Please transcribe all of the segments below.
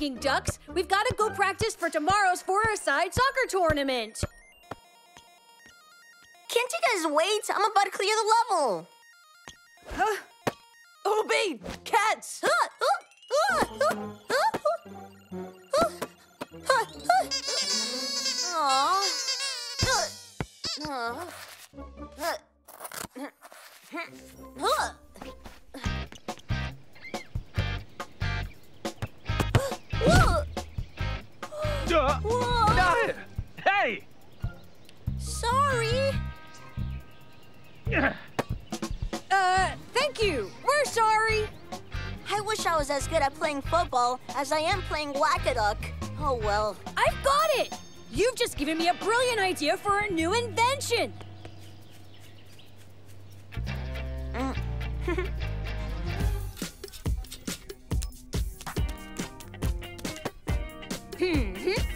that's enough whacking ducks. We've got to go practice for tomorrow's four-a-side soccer tournament. Can't you guys wait? I'm about to clear the level. Huh? Obey! Cats! No. Hey! Sorry. Uh, thank you. We're sorry. I wish I was as good at playing football as I am playing whack-a-duck. Oh well. I've got it. You've just given me a brilliant idea for a new invention.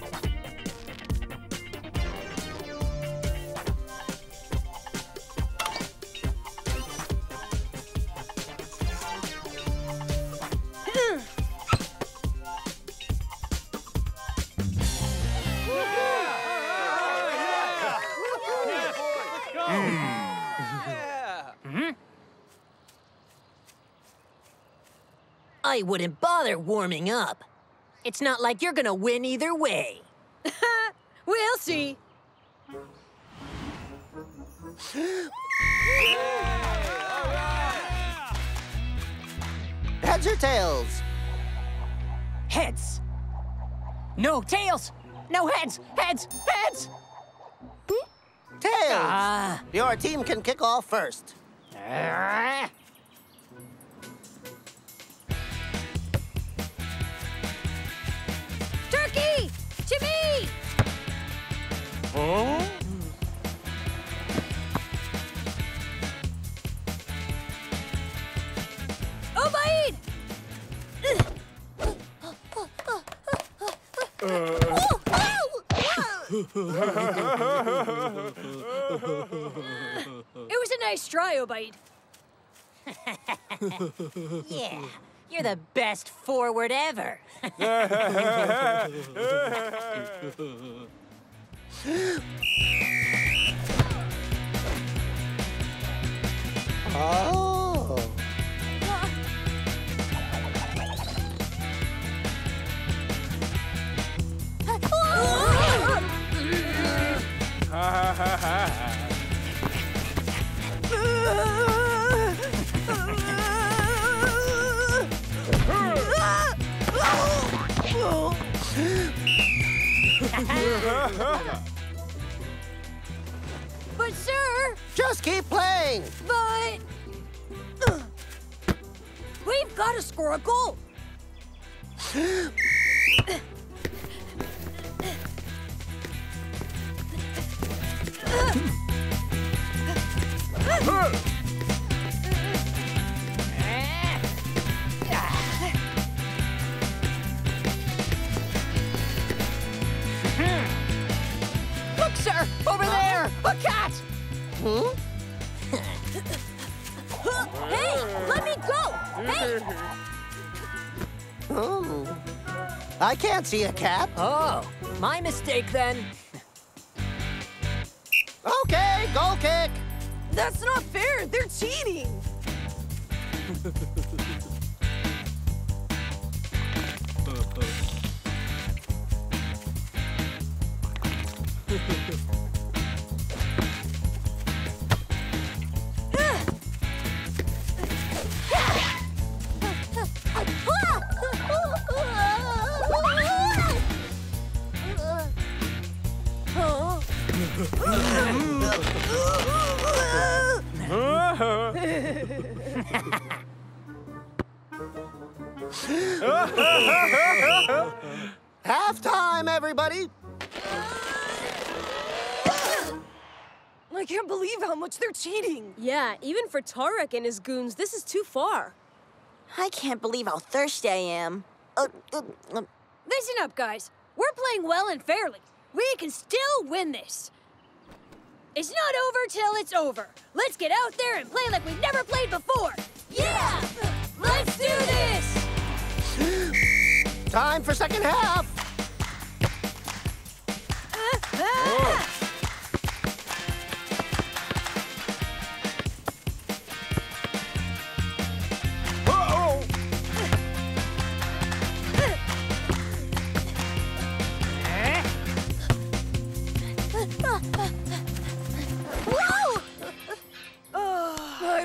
I wouldn't bother warming up. It's not like you're gonna win either way. We'll see. Heads or tails? Heads. No tails. No heads. Heads. Heads. Tails. Ah. Your team can kick off first. Ah. To me! Obaid! It was a nice try, Obaid. Yeah. You're the best forward ever. Oh. But, sir, Just keep playing. but. Ugh. We've got to score a goal. Look, A cat! Hmm? hey, let me go! Hey! Oh. I can't see a cat. Oh, my mistake then. Okay, goal kick. That's not fair! They're cheating! even for Tarek and his goons, this is too far. I can't believe how thirsty I am. Uh, uh, uh, Listen up, guys. We're playing well and fairly. We can still win this. It's not over till it's over. Let's get out there and play like we've never played before. Yeah! Let's do this! Time for second half. Uh-oh.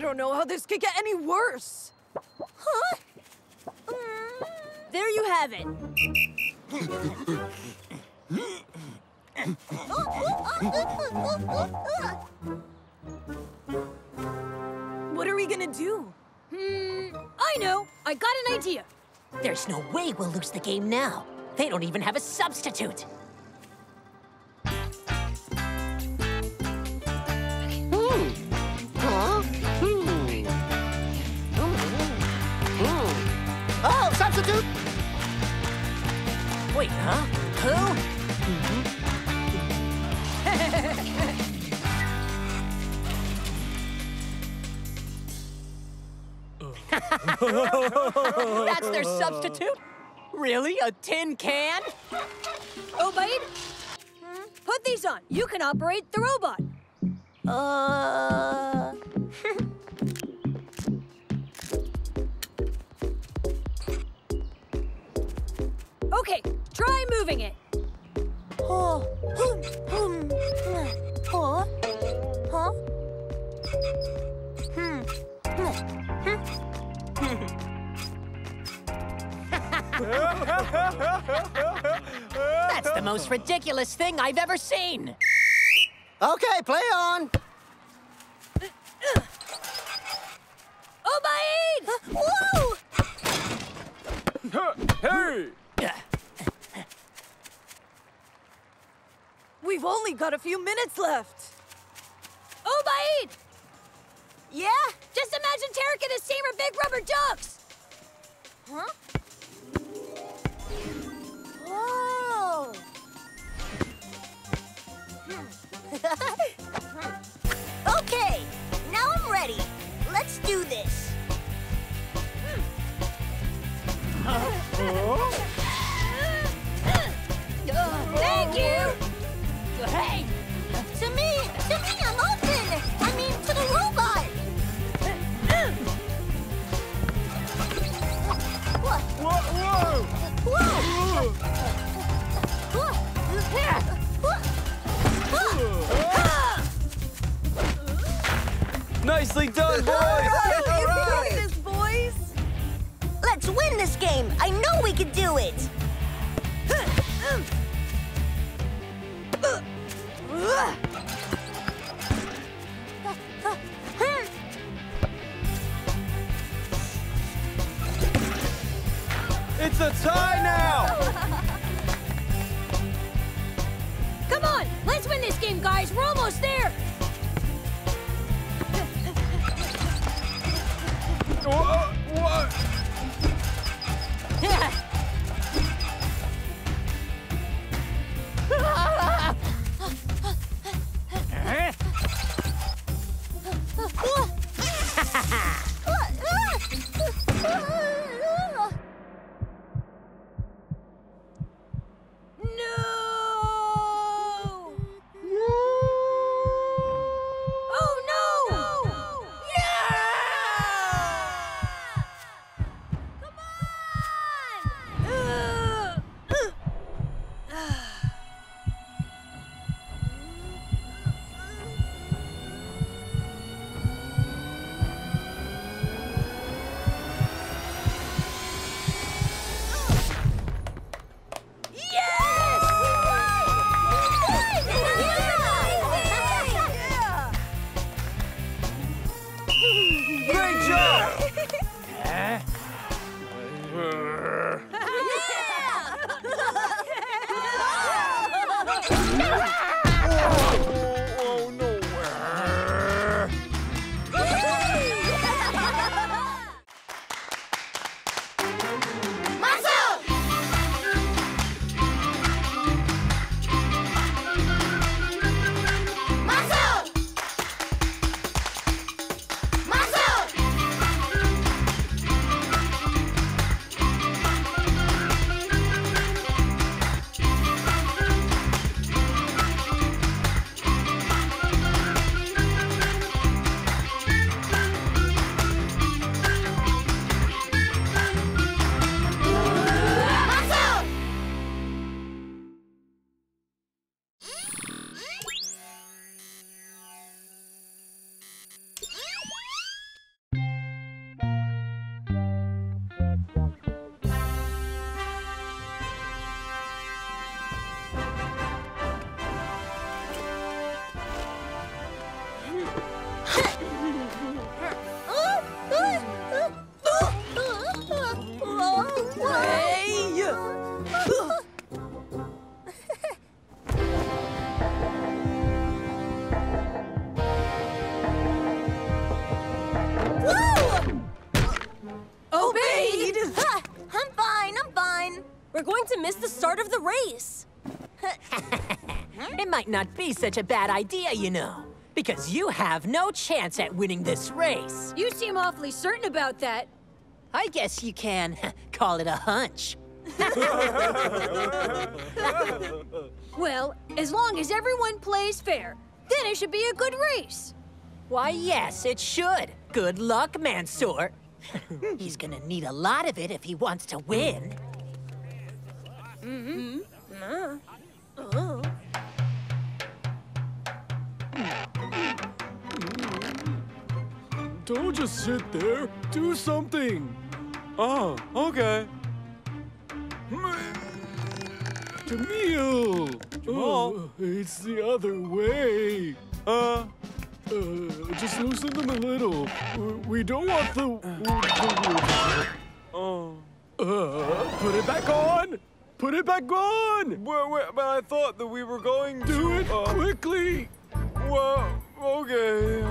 don't know how this could get any worse. Huh? There you have it. What are we gonna do? Hmm, I know. I got an idea. There's no way we'll lose the game now. They don't even have a substitute. Wait, huh? Who? That's their substitute? Really? A tin can? Obaid, put these on. You can operate the robot. Uh. Okay, try moving it. Oh. Hmm. Huh? Huh? Hmm. That's the most ridiculous thing I've ever seen. Okay, play on. Obaid! Whoa! Hey! We've only got a few minutes left. Oh, Obaid! Yeah? Just imagine Tarek and his team are big rubber ducks. Huh? Whoa! okay, now I'm ready. Let's do this. Thank you! Hey! To me, to me, I'm open. I mean, to the robot. What? Whoa, whoa! Whoa! Nicely done, boys! All got right! this, boys! Let's win this game. I know we can do it. A tie now! Come on, let's win this game, guys. We're almost there. Whoa, not be such a bad idea, you know. Because you have no chance at winning this race. You seem awfully certain about that. I guess you can call it a hunch. Well, as long as everyone plays fair, then it should be a good race. Why, yes, it should. Good luck, Mansour. He's gonna need a lot of it if he wants to win. Mm-hmm. Mm-hmm. Uh-huh. Uh-huh. Don't just sit there. Do something. Oh, okay. Jamil! Oh, it's the other way. Uh, Uh, just loosen them a little. We- don't want the. oh. Uh, put it back on! Put it back on! Wait, wait, but I thought that we were going to... Do it Uh, quickly! Well, okay.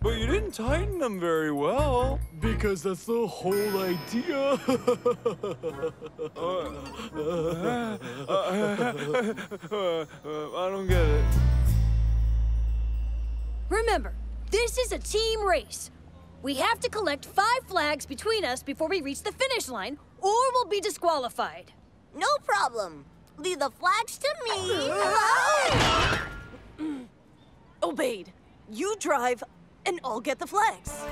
But you didn't tighten them very well. Because that's the whole idea. Uh, I don't get it. Remember, this is a team race. We have to collect five flags between us before we reach the finish line, or we'll be disqualified. No problem. Leave the flags to me. Obaid. You drive, and I'll get the flags.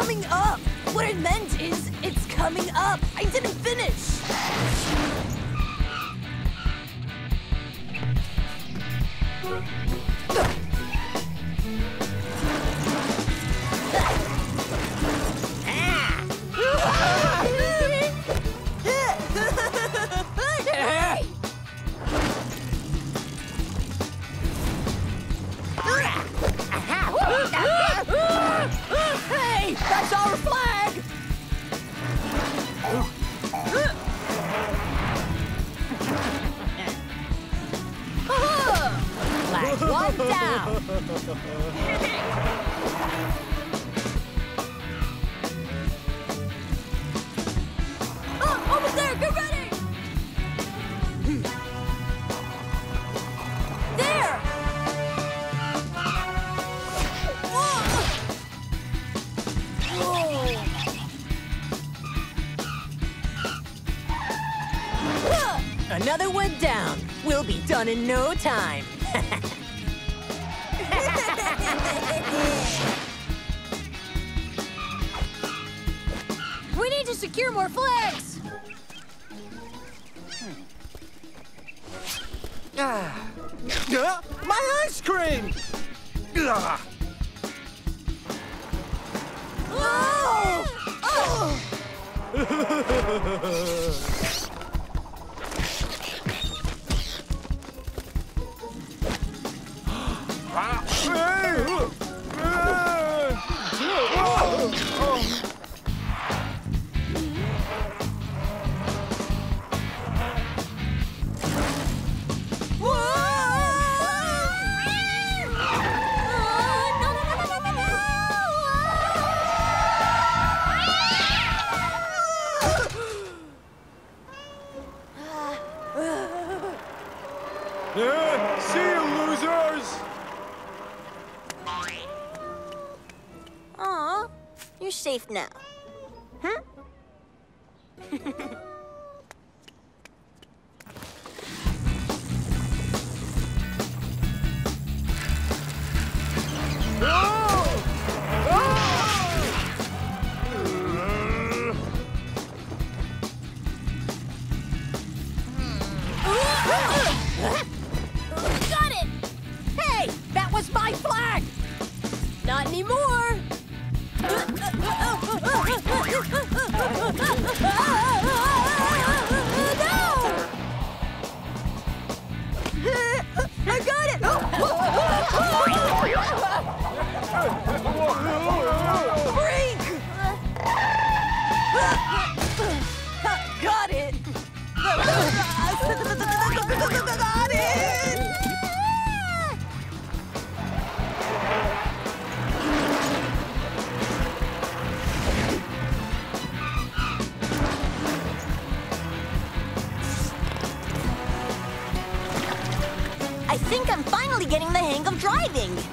Coming up. What it meant is, it's coming up. I didn't finish. Oh, almost there! Get ready! There! Another one down. We'll be done in no time. Secure more flags! Ah. Uh, my ice cream! Ugh. Yeah, getting the hang of driving.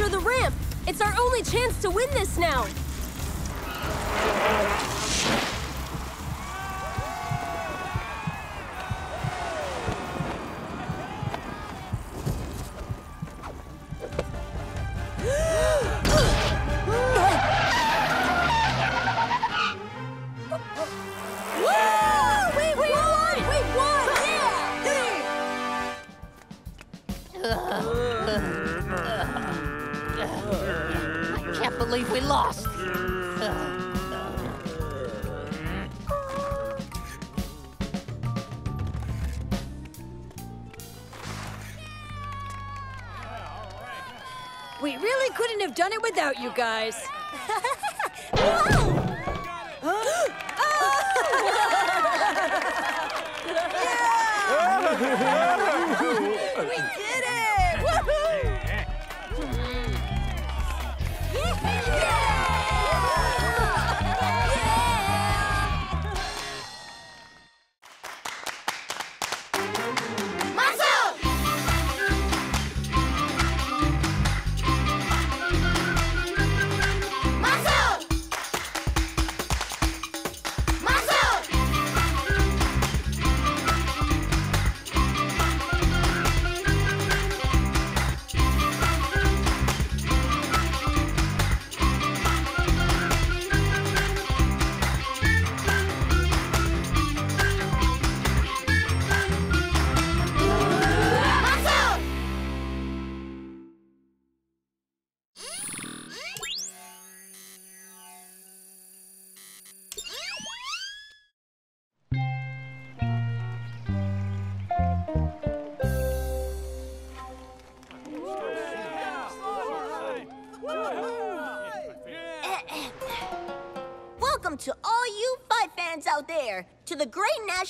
through the ramp! It's our only chance to win this now!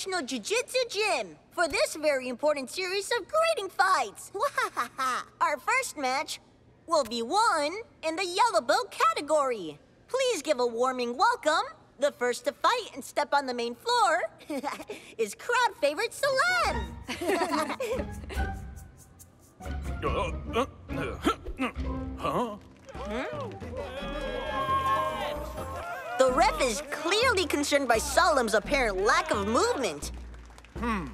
National Jiu-Jitsu Gym for this very important series of grading fights. Our first match will be won in the yellow belt category. Please give a warming welcome. The first to fight and step on the main floor is crowd favorite Salem. Hmm? Huh? The ref is clearly concerned by Salem's apparent lack of movement. Hmm.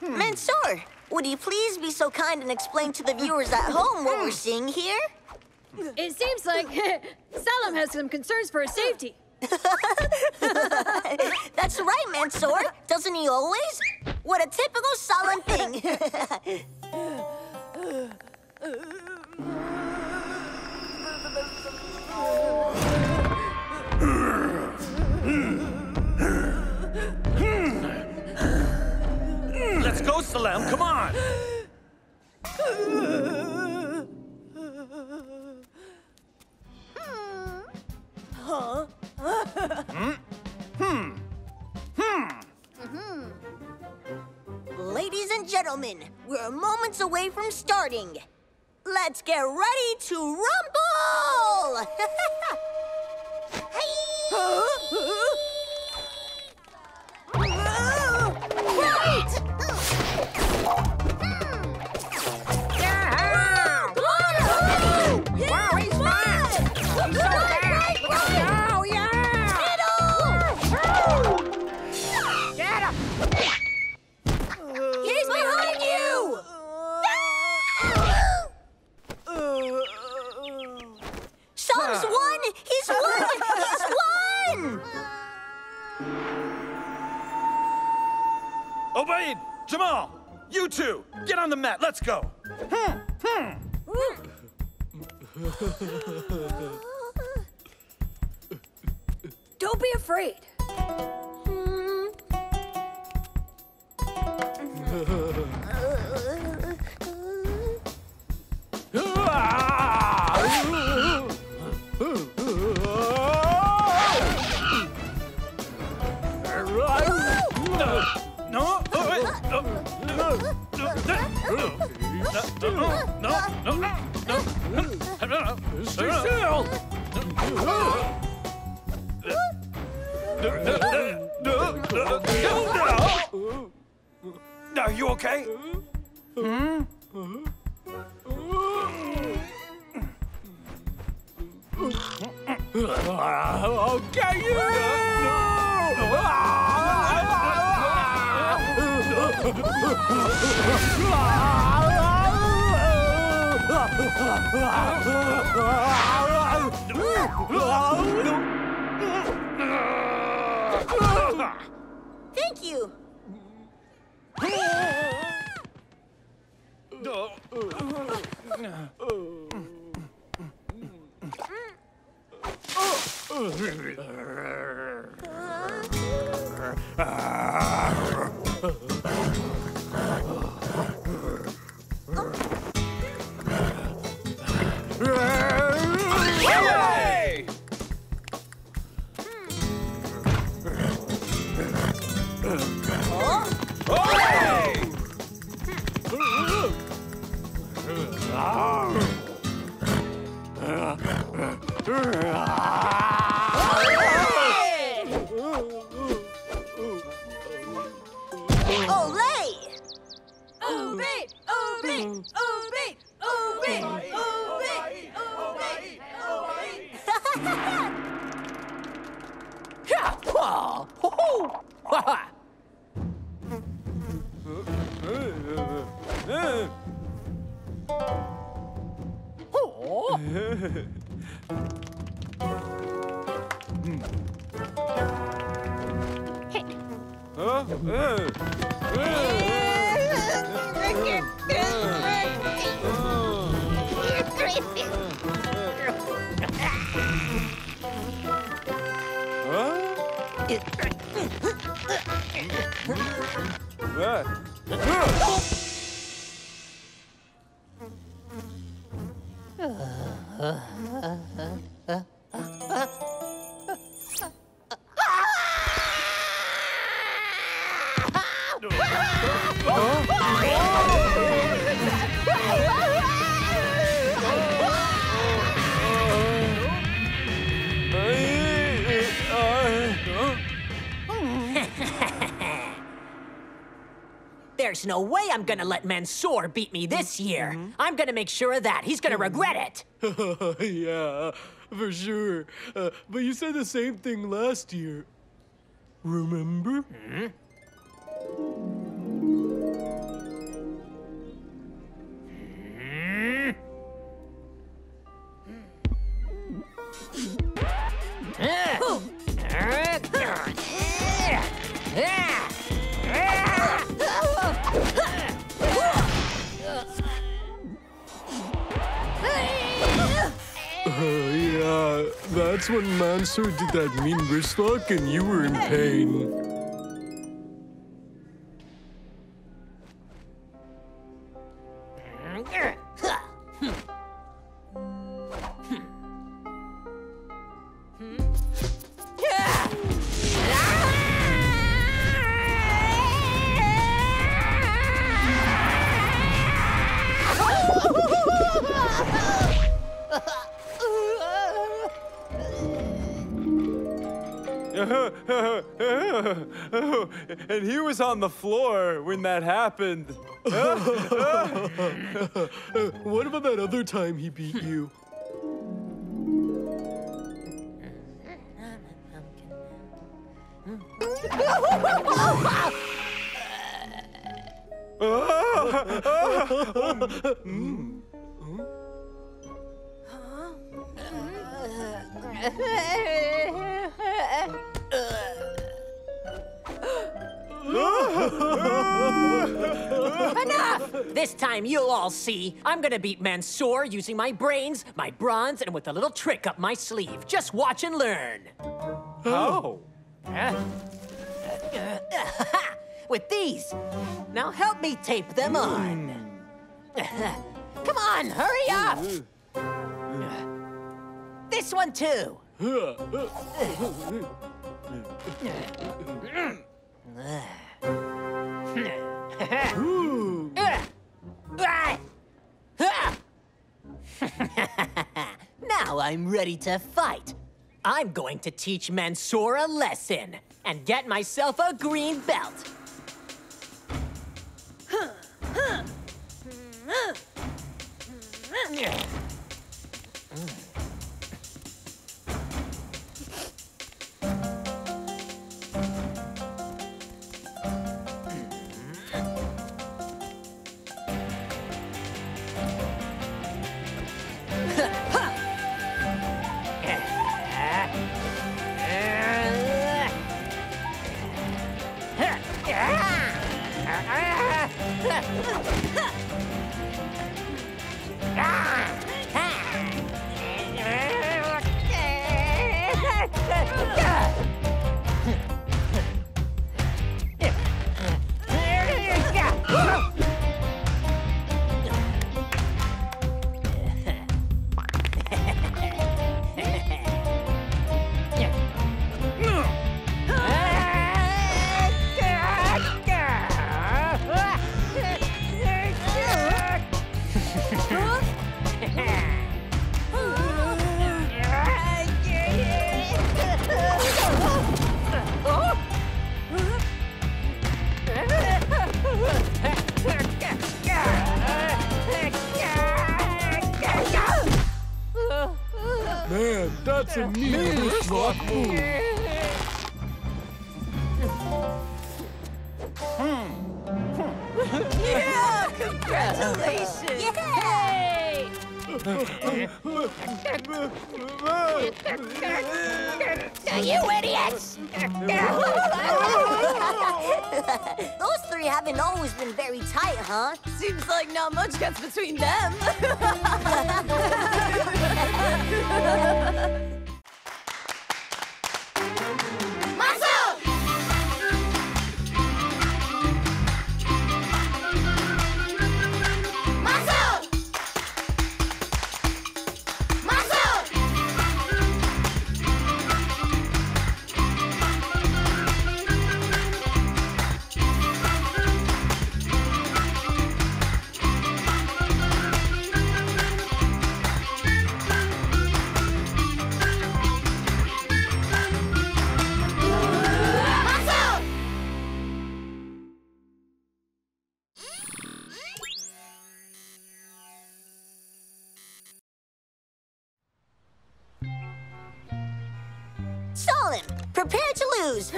Mansour, would you please be so kind and explain to the viewers at home what we're seeing here? It seems like Salem has some concerns for his safety. That's right, Mansour. Doesn't he always? What a typical Salem thing. Go, Salem. Come on. Huh? Hmm. Hmm. Hmm. Ladies and gentlemen, we're moments away from starting. Let's get ready to rumble! Wow, Jamal, you two, get on the mat. Let's go. Don't be afraid. There's no way I'm gonna let Mansour beat me this year. I'm gonna make sure of that. He's gonna regret it. yeah, for sure. Uh, but you said the same thing last year. Remember? Uh, that's when Mansour did that mean wrist lock and you were in pain. On the floor when that happened. What about that other time he beat you? Enough! This time you'll all see. I'm gonna beat Mansour using my brains, my bronze, and with a little trick up my sleeve. Just watch and learn. Oh. with these. Now help me tape them on. Hmm. Come on, hurry up! This one too. now I'm ready to fight. I'm going to teach Mansour a lesson and get myself a green belt. Man, hmm. hmm. hmm.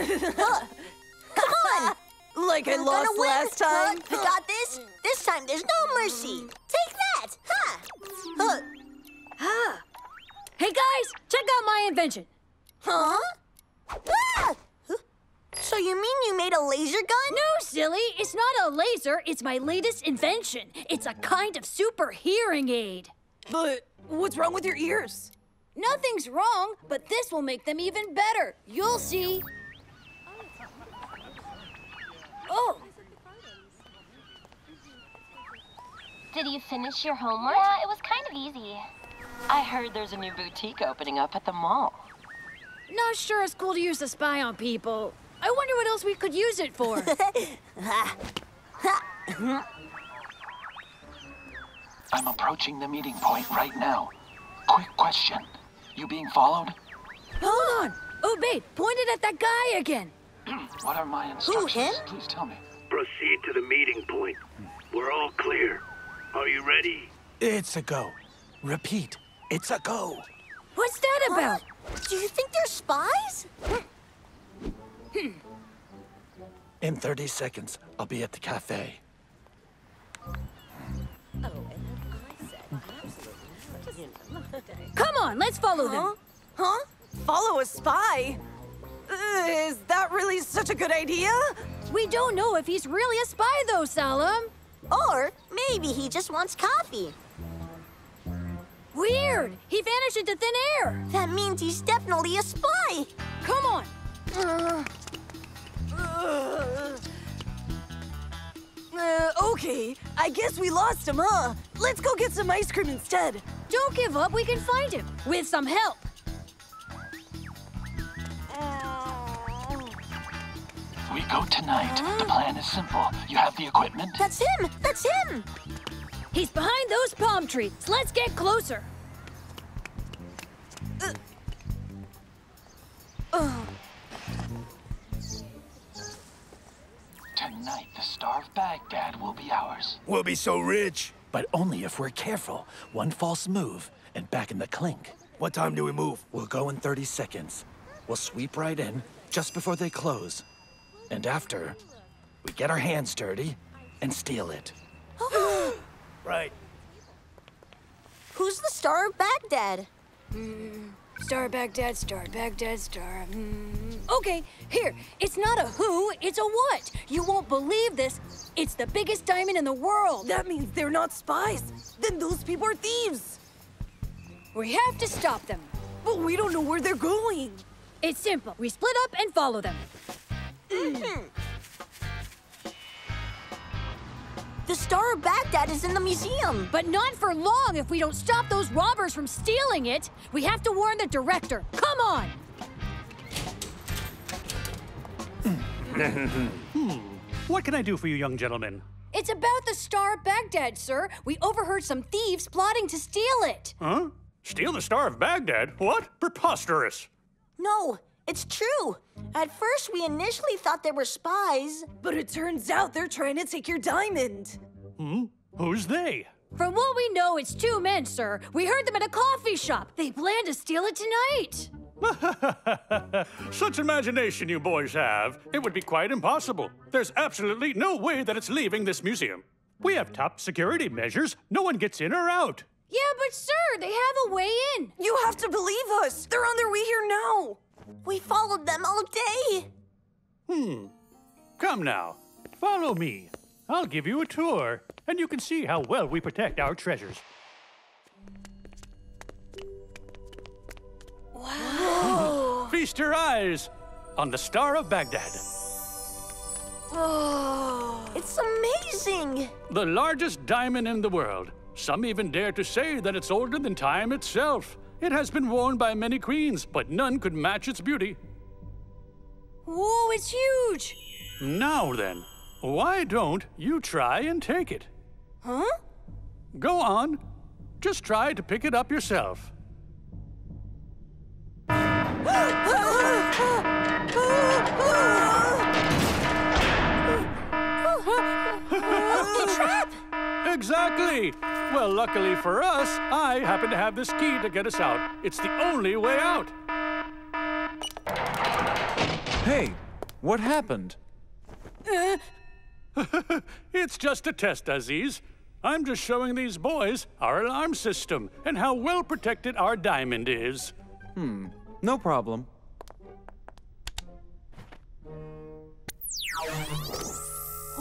Come on. Like I You're lost win. last time. Huh? I got this. This time there's no mercy. Take that. Huh. Huh. Ah. Hey guys, check out my invention. Huh? Ah! Huh? So you mean you made a laser gun? No, silly, it's not a laser, it's my latest invention. It's a kind of super hearing aid. But what's wrong with your ears? Nothing's wrong, but this will make them even better. You'll see. Oh, Did you finish your homework? Yeah, it was kind of easy. I heard there's a new boutique opening up at the mall. not sure it's cool to use to spy on people. I wonder what else we could use it for. I'm approaching the meeting point right now. Quick question. You being followed? Hold on. Oh, babe, point it at that guy again. What are my instructions? him? Please tell me. Proceed to the meeting point. We're all clear. Are you ready? It's a go. Repeat. It's a go. What's that about? Do you think they're spies? Hmm. In 30 seconds, I'll be at the cafe. Come on, let's follow them. Huh? Follow a spy? Uh, is that really such a good idea? We don't know if he's really a spy, though, Salem. Or maybe he just wants coffee. Weird. He vanished into thin air. That means he's definitely a spy. Come on. Uh, okay, I guess we lost him, huh? Let's go get some ice cream instead. Don't give up. We can find him with some help. We go tonight. The ah. plan is simple. You have the equipment? That's him. That's him. He's behind those palm trees. Let's get closer. Uh. Tonight, the Star of Baghdad will be ours. We'll be so rich. But only if we're careful. One false move, and back in the clink. What time do we move? We'll go in 30 seconds. We'll sweep right in, just before they close. And after, we get our hands dirty and steal it. Right. Who's the star of Baghdad? Star Baghdad, Star Baghdad, Star. Hmm. Okay, here. It's not a who, it's a what. You won't believe this. It's the biggest diamond in the world. That means they're not spies. Then those people are thieves. We have to stop them. But we don't know where they're going. It's simple. We split up and follow them. Mm-hmm. The Star of Baghdad is in the museum. But not for long if we don't stop those robbers from stealing it. We have to warn the director. Come on! Hmm. What can I do for you, young gentlemen? It's about the Star of Baghdad, sir. We overheard some thieves plotting to steal it. Huh? Steal the Star of Baghdad? What? Preposterous! No, it's true. At first, we initially thought they were spies. But it turns out they're trying to take your diamond. Hmm? Who's they? From what we know, it's two men, sir. We heard them at a coffee shop. They plan to steal it tonight. Such imagination you boys have. It would be quite impossible. There's absolutely no way that it's leaving this museum. We have top security measures. No one gets in or out. Yeah, but sir, they have a way in. You have to believe us. They're on their way here now. We followed them all day. Hmm. Come now. Follow me. I'll give you a tour, and you can see how well we protect our treasures. Wow. Feast your eyes on the Star of Baghdad, Oh, It's amazing. the largest diamond in the world. Some even dare to say that it's older than time itself. It has been worn by many queens, but none could match its beauty. Whoa, it's huge. Now then, why don't you try and take it? Huh? Go on. Just try to pick it up yourself. Exactly. Well, luckily for us, I happen to have this key to get us out. It's the only way out. Hey, what happened? It's just a test, Aziz. I'm just showing these boys our alarm system and how well protected our diamond is. Hmm, no problem.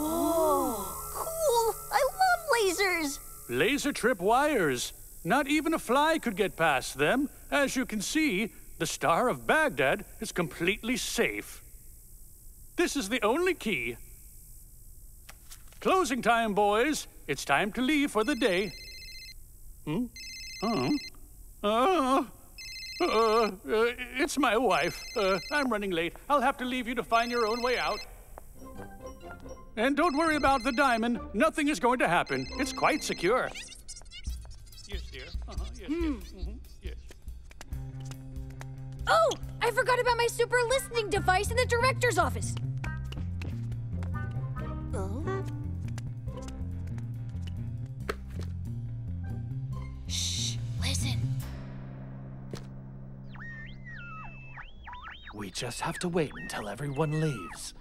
Oh, cool! I love lasers! Laser trip wires. Not even a fly could get past them. As you can see, the Star of Baghdad is completely safe. This is the only key. Closing time, boys. It's time to leave for the day. Hmm? Oh. Uh, uh, uh, it's my wife. Uh, I'm running late. I'll have to leave you to find your own way out. And don't worry about the diamond. Nothing is going to happen. It's quite secure. Yes, dear. Uh-huh. Yes, Hmm. yes. Mhm. Yes. Oh, I forgot about my super listening device in the director's office. Shh, listen. We just have to wait until everyone leaves.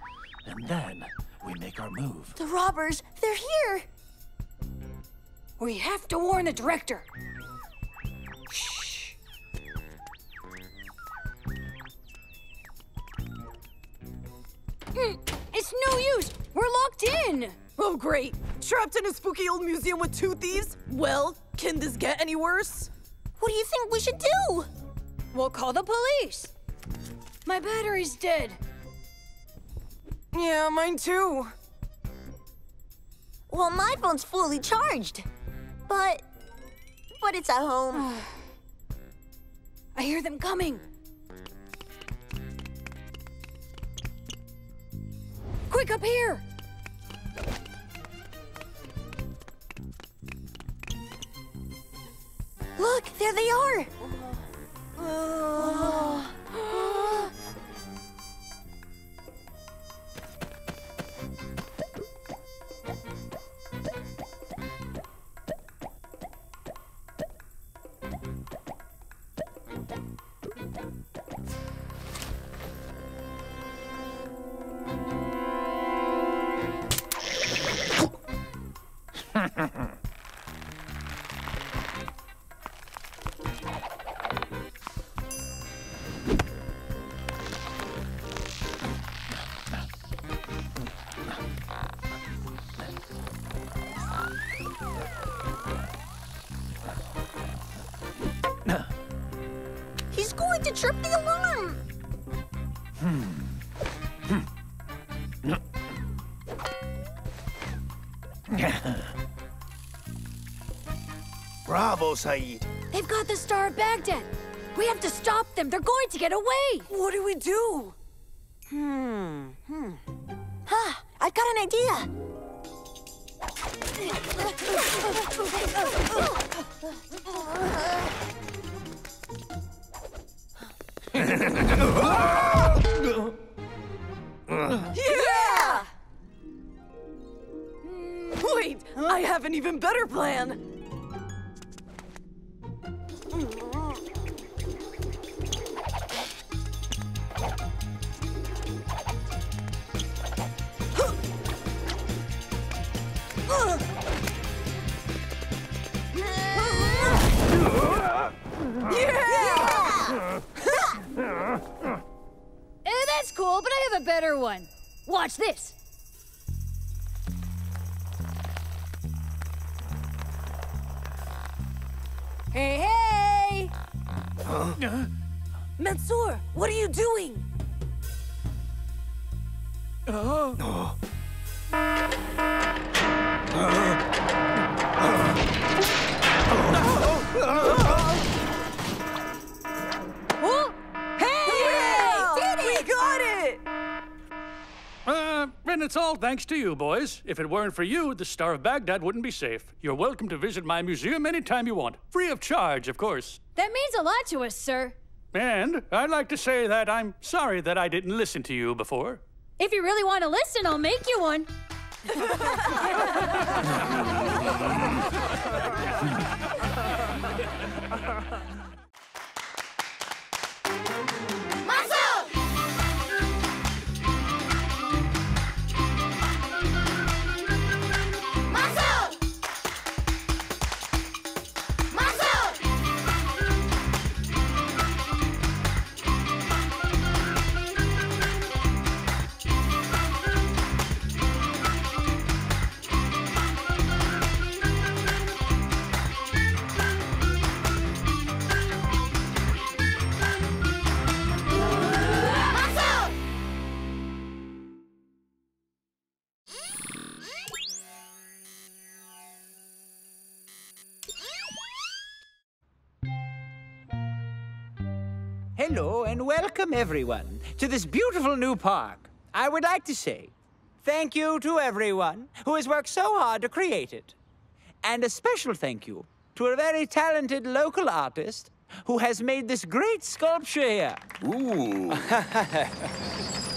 And then we make our move. The robbers, they're here! We have to warn the director. Shh. Hmm, It's no use. We're locked in. Oh, great. Trapped in a spooky old museum with two thieves? Well, can this get any worse? What do you think we should do? We'll call the police. My battery's dead. Yeah, mine too. Well, my phone's fully charged. But. But it's at home. I hear them coming. Quick up here. Look, there they are! Bravo, Saeed. They've got the Star of Baghdad. We have to stop them. They're going to get away. What do we do? Thanks to you, boys. If it weren't for you, the Star of Baghdad wouldn't be safe. You're welcome to visit my museum anytime you want. Free of charge, of course. that means a lot to us, sir. And I'd like to say that I'm sorry that I didn't listen to you before. If you really want to listen, I'll make you one. welcome everyone to this beautiful new park. I would like to say thank you to everyone who has worked so hard to create it. And a special thank you to a very talented local artist who has made this great sculpture here. Ooh.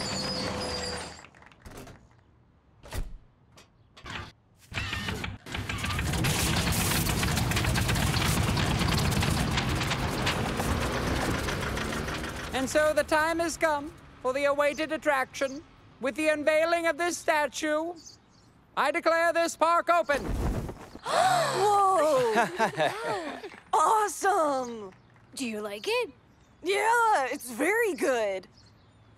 And so the time has come for the awaited attraction. With the unveiling of this statue, I declare this park open. Whoa! awesome! Do you like it? Yeah, it's very good.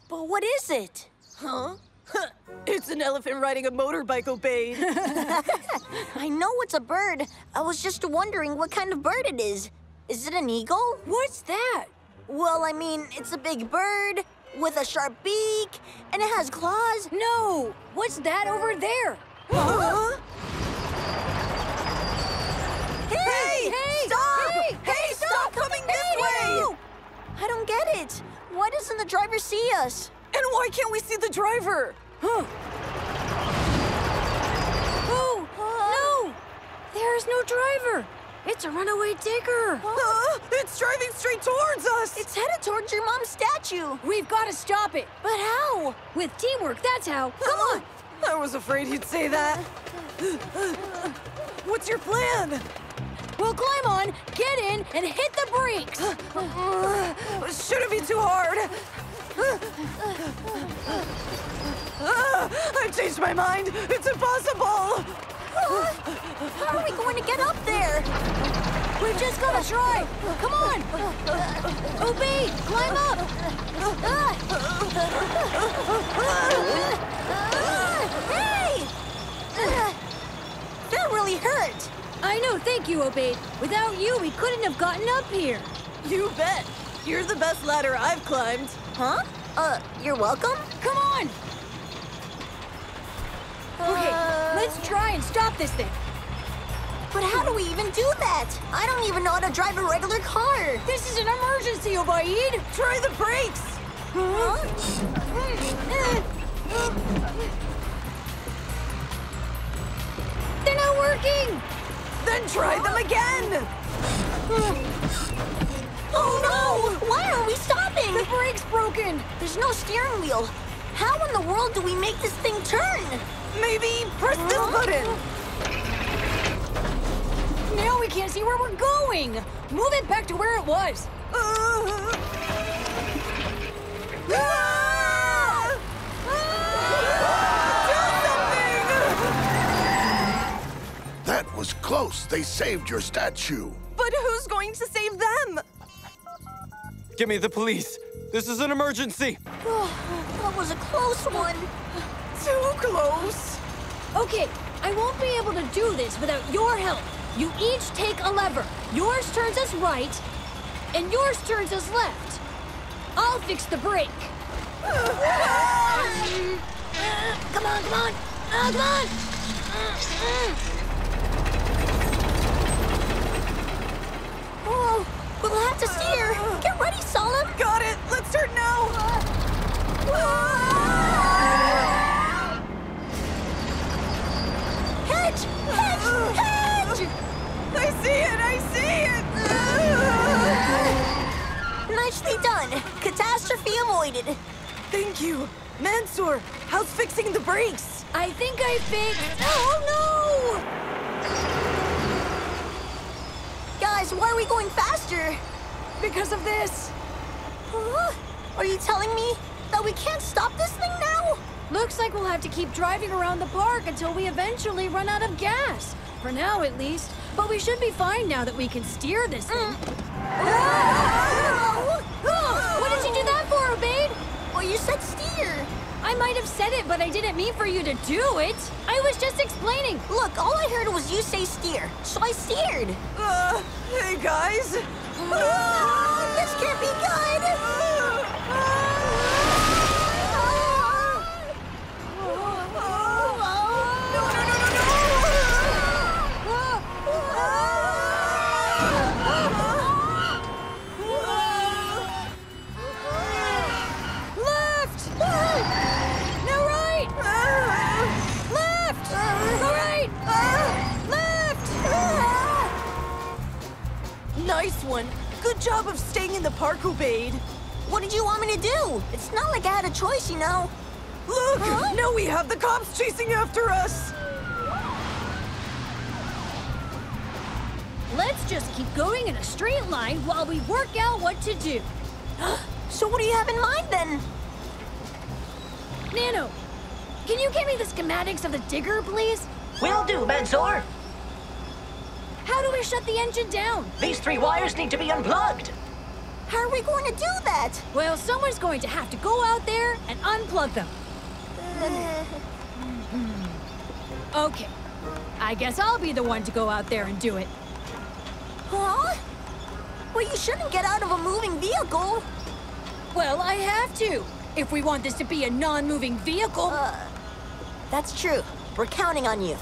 But what is it? Huh? it's an elephant riding a motorbike, Obaid. I know it's a bird. I was just wondering what kind of bird it is. Is it an eagle? What's that? Well, I mean, it's a big bird with a sharp beak, and it has claws. No! What's that over there? Huh? Hey! Hey! Stop! Hey! Hey, stop coming this Hey, way! no! I don't get it. Why doesn't the driver see us? And why can't we see the driver? Huh? Oh! No! There's no driver! It's a runaway digger! Uh, it's driving straight towards us! It's headed towards your mom's statue. We've got to stop it! But how? With teamwork, that's how! Come on! I was afraid he'd say that. What's your plan? We'll climb on, get in, and hit the brakes! Shouldn't be too hard. Ah, I've changed my mind. It's impossible. How are we going to get up there? We've just got to try! Come on! Obaid! Climb up! Hey! That really hurt. I know, thank you, Obaid. Without you, we couldn't have gotten up here. You bet. You're the best ladder I've climbed. Huh? Uh, you're welcome? Come on! Okay, let's try and stop this thing. But how do we even do that? I don't even know how to drive a regular car. This is an emergency, Obaid! Try the brakes. Huh? They're not working! Then try them again. Oh no! Why are we stopping? The brake's broken! There's no steering wheel. How in the world do we make this thing turn? Maybe press this button. Now we can't see where we're going! Move it back to where it was! Uh, ah! That was close. They saved your statue. But who's going to save them? Give me the police. This is an emergency. Oh, that was a close one. Too close. Okay, I won't be able to do this without your help. You each take a lever. Yours turns us right, and yours turns us left. I'll fix the brake. come on, come on. Uh, come on. Oh, we'll have to steer. Get ready, Salem. Got it. Let's turn now. Hedge! Hedge! Hedge! I see it. I see it. Nicely done. Catastrophe avoided. Thank you. Mansour, how's fixing the brakes? I think I fixed. Oh Guys, why are we going faster? Because of this. Huh? Are you telling me that we can't stop this thing now? Looks like we'll have to keep driving around the park until we eventually run out of gas. For now, at least. But we should be fine now that we can steer this thing. Oh, what did you do that for, Obaid? Well, you said steer. I might have said it, but I didn't mean for you to do it. I was just explaining. Look, all I heard was you say steer, so I steered. Uh, hey guys. Ah, this can't be good. It's not like I had a choice, you know. Look! Huh? Now we have the cops chasing after us! Let's just keep going in a straight line while we work out what to do. so what do you have in mind then? Nano, can you give me the schematics of the digger, please? Will do, Mansour. How do we shut the engine down? These three wires need to be unplugged. How are we going to do that? Well, someone's going to have to go out there and unplug them. Okay. I guess I'll be the one to go out there and do it. Huh? Well, you shouldn't get out of a moving vehicle. Well, I have to. If we want this to be a non-moving vehicle. Uh, that's true. We're counting on you.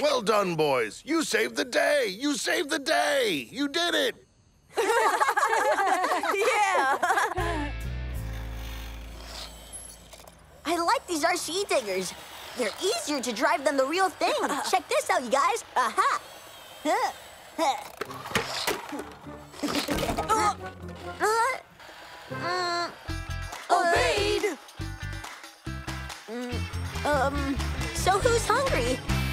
Well done, boys. You saved the day. You saved the day. You did it. yeah! I like these RC diggers. They're easier to drive than the real thing. Check this out, you guys. Aha! Huh. Huh. Uh, uh, Obaid! um, so who's hungry?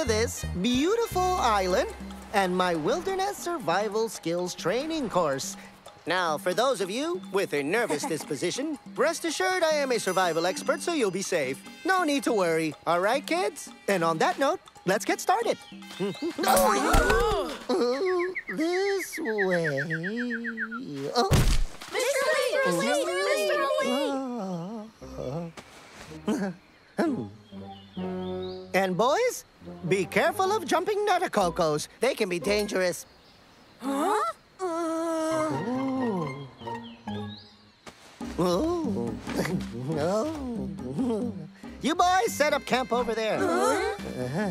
to this beautiful island and my wilderness survival skills training course. Now, for those of you with a nervous disposition, rest assured I am a survival expert, so you'll be safe. No need to worry. All right, kids? And on that note, let's get started. Oh, this way. Oh. Mr. Ali! Mr. Ali! And boys, be careful of jumping nutticocos. They can be dangerous. Huh? Oh. oh. You boys set up camp over there. Uh-huh.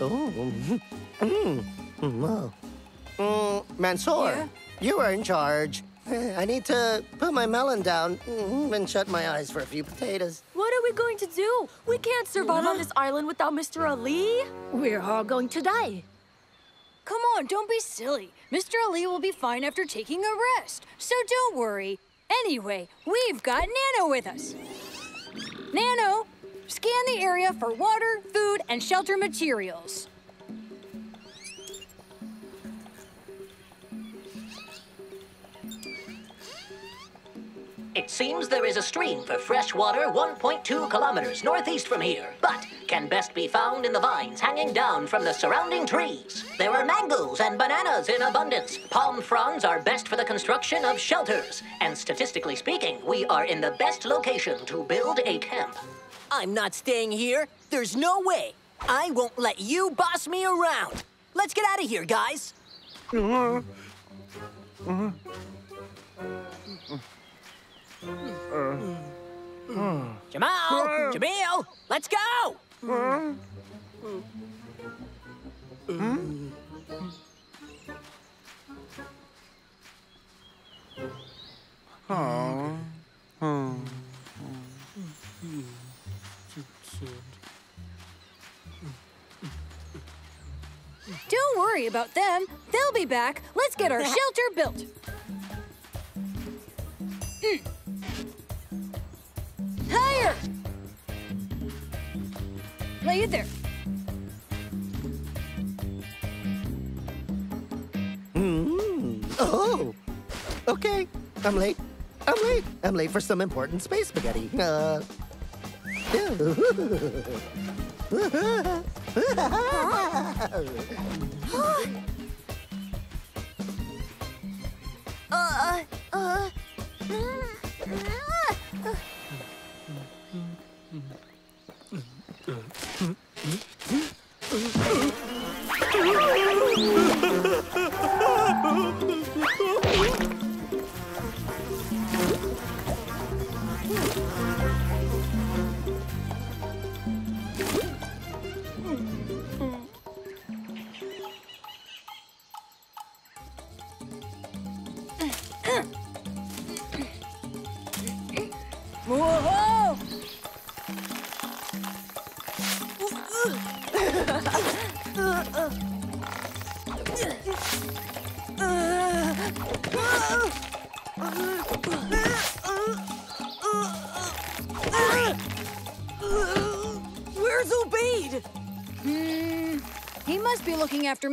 Oh. Mm. Oh. Mm, Mansour, you are in charge. I need to put my melon down mm, and shut my eyes for a few potatoes. What are we going to do? We can't survive on this island without Mr. Ali. We're all going to die. Come on, don't be silly. Mr. Ali will be fine after taking a rest. So don't worry. Anyway, we've got Nano with us. Nano, scan the area for water, food, and shelter materials. It seems there is a stream for fresh water 1.2 kilometers northeast from here, but can best be found in the vines hanging down from the surrounding trees. There are mangoes and bananas in abundance. Palm fronds are best for the construction of shelters. And statistically speaking, we are in the best location to build a camp. I'm not staying here. There's no way. I won't let you boss me around. Let's get out of here, guys. Uh-huh. Uh-huh. Jamal, Jamil, let's go! Oh. Oh. Don't worry about them. They'll be back. Let's get our shelter built. Mm. Higher! Lay it there. Mm. Oh, okay. I'm late. I'm late. I'm late for some important space spaghetti. Uh. uh,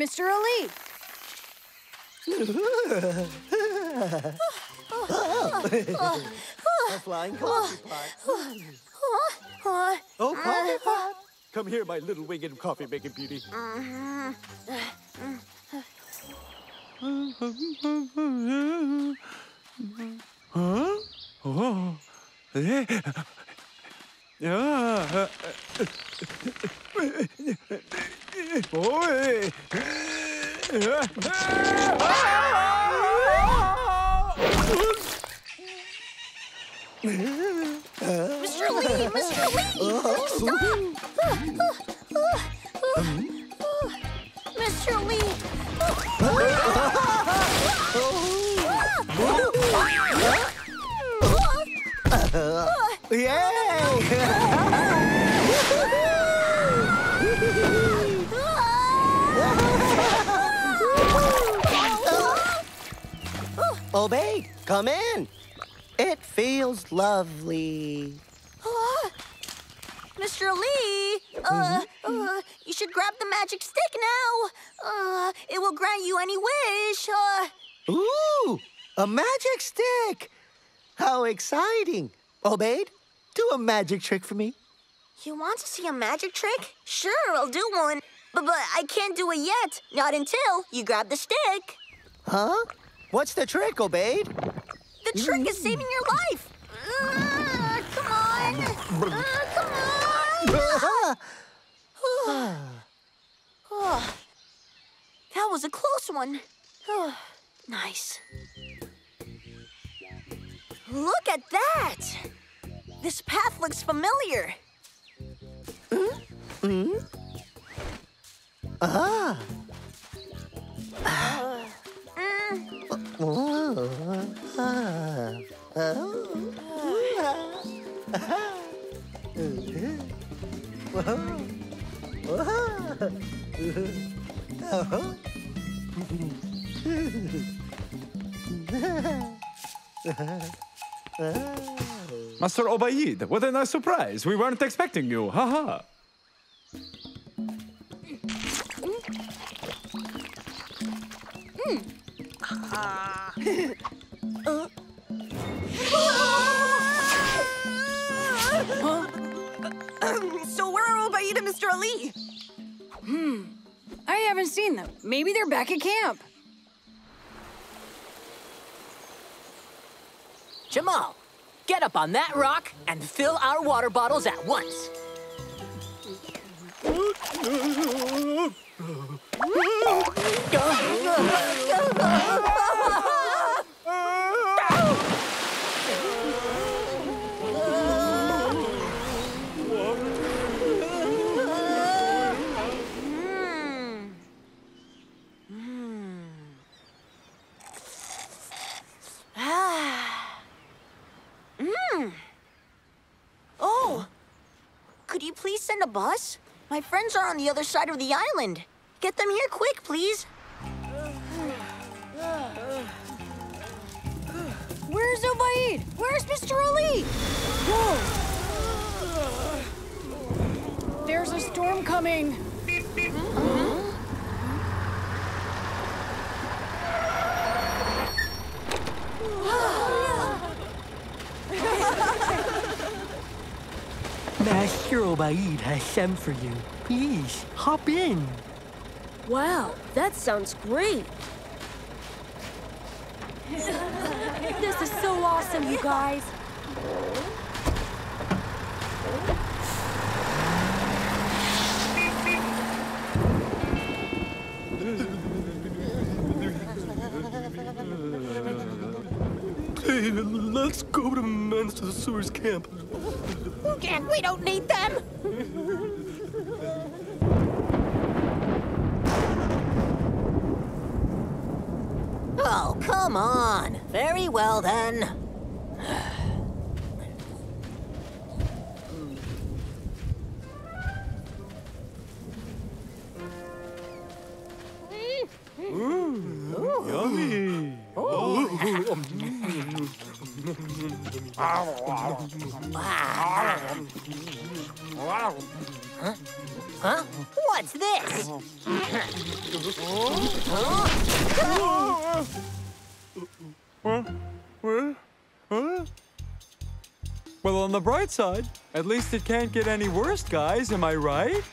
Mr. Ali. A flying coffee pot. Oh, coffee pot. Come here, my little winged coffee making beauty. Huh? Oh. Eh. Mr. Ali! Mr. Ali! Stop! Mr. Ali! Obaid, come in. It feels lovely. Mr. Ali. Uh, uh, you should grab the magic stick now. Uh, it will grant you any wish. Uh, Ooh, a magic stick. How exciting. Obaid, do a magic trick for me. you want to see a magic trick? Sure, I'll do one. But, but I can't do it yet. Not until you grab the stick. Huh? What's the trick, Obaid? The trick is saving your life. Uh, come on. Uh, come on. Oh, that was a close one. Oh, nice. Look at that! This path looks familiar. Ah. Uh, mm, Oh, ah, Master Obaid, what a nice surprise. We weren't expecting you. Haha. Mm. so where are Obaid and Mr. Ali? Hmm. I haven't seen them. Maybe they're back at camp. Jamal, get up on that rock and fill our water bottles at once. Hmm. Hmm. Oh, please send a bus? My friends are on the other side of the island. Get them here quick, please. Where's Obaid? Where's Mr. Ali? Whoa! There's a storm coming. Master Obaid has sent for you. Please, hop in. Wow, that sounds great. This is so awesome, you guys. Hey, let's go to Men's to the Sewers camp. And we don't need them. Oh, come on. Very well then. Huh? Huh? What's this? Huh? Bright side, at least it can't get any worse, guys. Am I right?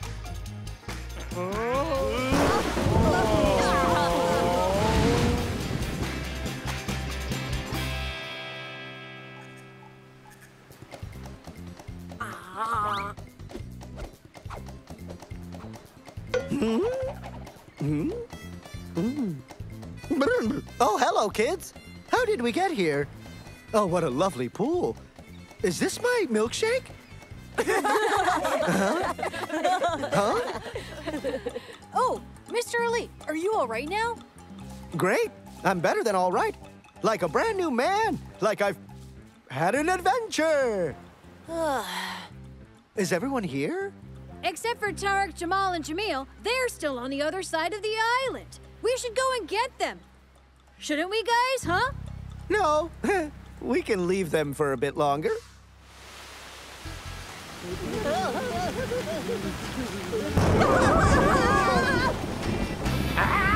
Oh, hello, kids. How did we get here? Oh, what a lovely pool. Is this my milkshake? huh? Huh? Oh, Mr. Ali, are you all right now? Great. I'm better than all right. Like a brand new man. Like I've had an adventure. Is everyone here? Except for Tarek, Jamal, and Jamil, they're still on the other side of the island. We should go and get them. Shouldn't we, guys, huh? No. we can leave them for a bit longer. Muscle! Ah!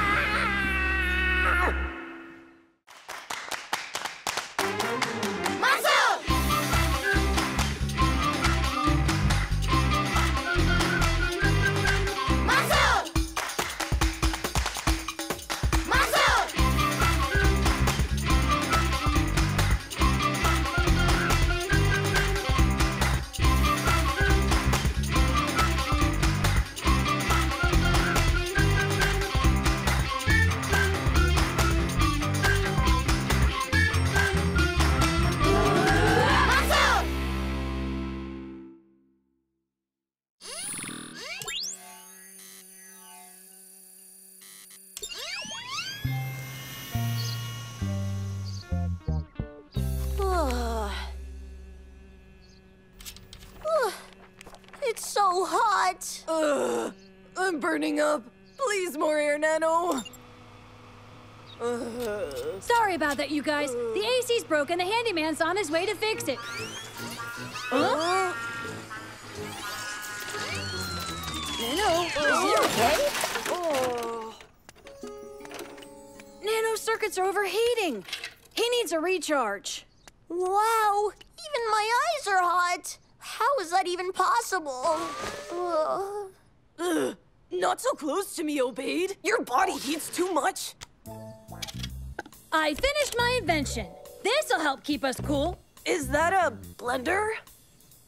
I'm up. Please, more air, Nano. Ugh. Sorry about that, you guys. The AC's broken. The handyman's on his way to fix it. Huh? Nano, is he okay? Oh. Nano circuits are overheating. He needs a recharge. Wow, even my eyes are hot. How is that even possible? Ugh. Ugh. Not so close to me, Obaid. Your body heats too much. I finished my invention. This'll help keep us cool. Is that a blender?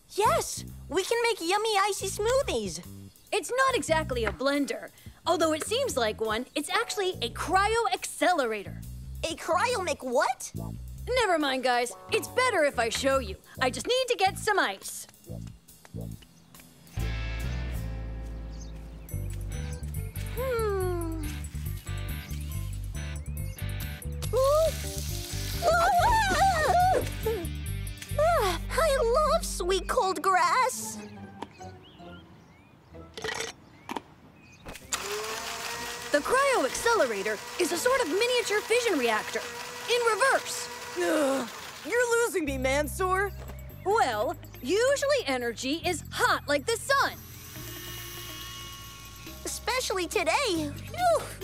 Yes, we can make yummy icy smoothies. It's not exactly a blender. Although it seems like one, it's actually a cryo accelerator. A cryo make what? Never mind, guys. It's better if I show you. I just need to get some ice. I love sweet cold grass. The cryo accelerator is a sort of miniature fission reactor in reverse. Ugh. You're losing me, Mansour. Well, usually energy is hot like the sun. Especially today.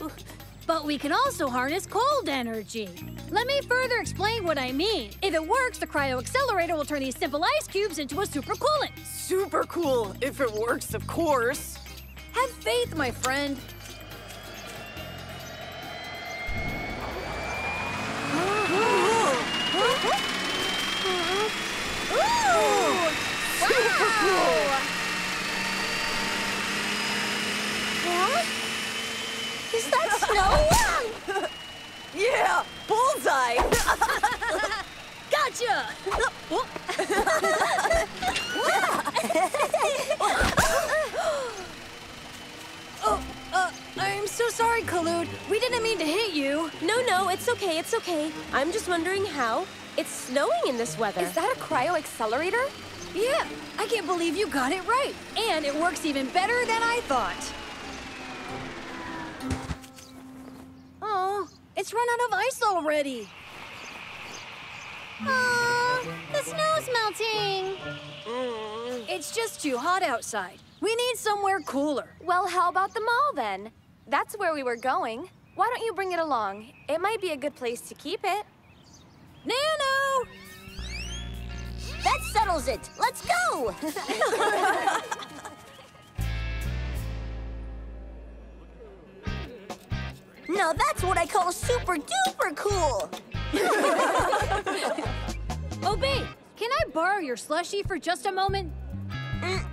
But we can also harness cold energy. Let me further explain what I mean. If it works, the cryo accelerator will turn these simple ice cubes into a super coolant. Super cool, if it works, of course. Have faith, my friend. Super cool. What? Is that snow? Yeah, bullseye. Gotcha! oh, uh, I'm so sorry, Kalud. We didn't mean to hit you. No, no, it's okay, it's okay. I'm just wondering how. It's snowing in this weather. Is that a cryo accelerator? Yeah, I can't believe you got it right. And it works even better than I thought. Oh, it's run out of ice already. Aw, the snow's melting. Mm. It's just too hot outside. We need somewhere cooler. Well, how about the mall then? That's where we were going. Why don't you bring it along? It might be a good place to keep it. Nano! That settles it. Let's go. now that's what I call super duper cool. Oh, babe, can I borrow your slushie for just a moment? Mm.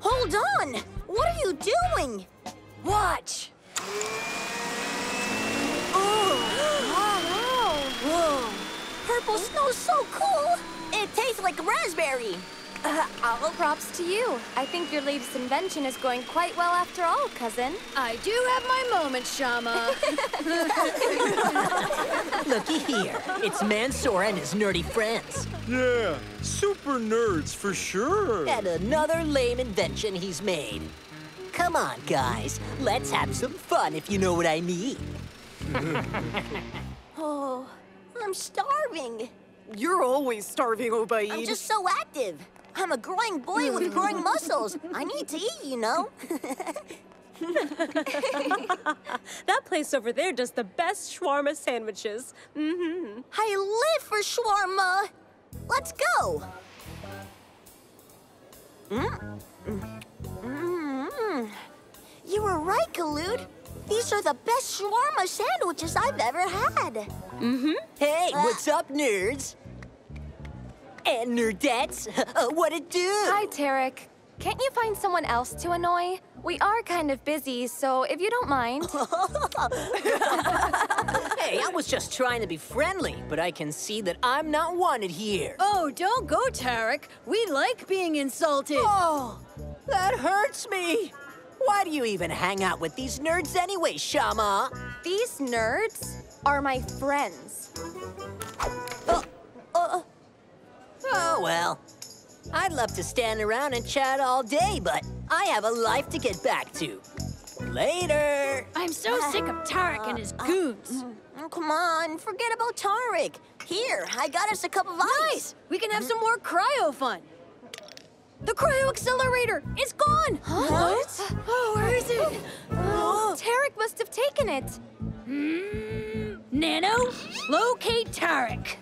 Hold on. What are you doing? Watch. Whoa. Purple snow's so cool. It tastes like raspberry. Uh, all props to you. I think your latest invention is going quite well after all, cousin. I do have my moments, Shama. Looky here. It's Mansour and his nerdy friends. Yeah, super nerds for sure. And another lame invention he's made. Come on, guys. Let's have some fun if you know what I mean. Oh, I'm starving. You're always starving, Obaid. I'm just so active. I'm a growing boy with growing muscles. I need to eat, you know. that place over there does the best shawarma sandwiches. Mm-hmm. I live for shawarma. Let's go. Mm. Mm. You were right, Kalud. These are the best shawarma sandwiches I've ever had. Mm-hmm. Hey, what's up, nerds? And nerdettes, uh, what it do? Hi, Tarek. Can't you find someone else to annoy? We are kind of busy, so if you don't mind. hey, I was just trying to be friendly, but I can see that I'm not wanted here. Oh, don't go, Tarek. We like being insulted. Oh, that hurts me. Why do you even hang out with these nerds anyway, Shama? These nerds are my friends. Oh, well. I'd love to stand around and chat all day, but I have a life to get back to. Later. I'm so sick of Tarek and his goons. Oh, come on, forget about Tarek. Here, I got us a cup of ice. Nice. We can have some more cryo fun. The cryo accelerator! It's gone! Huh? What? Oh, where is it? Oh, Tarek must have taken it. Mm, Nano, locate Tarek.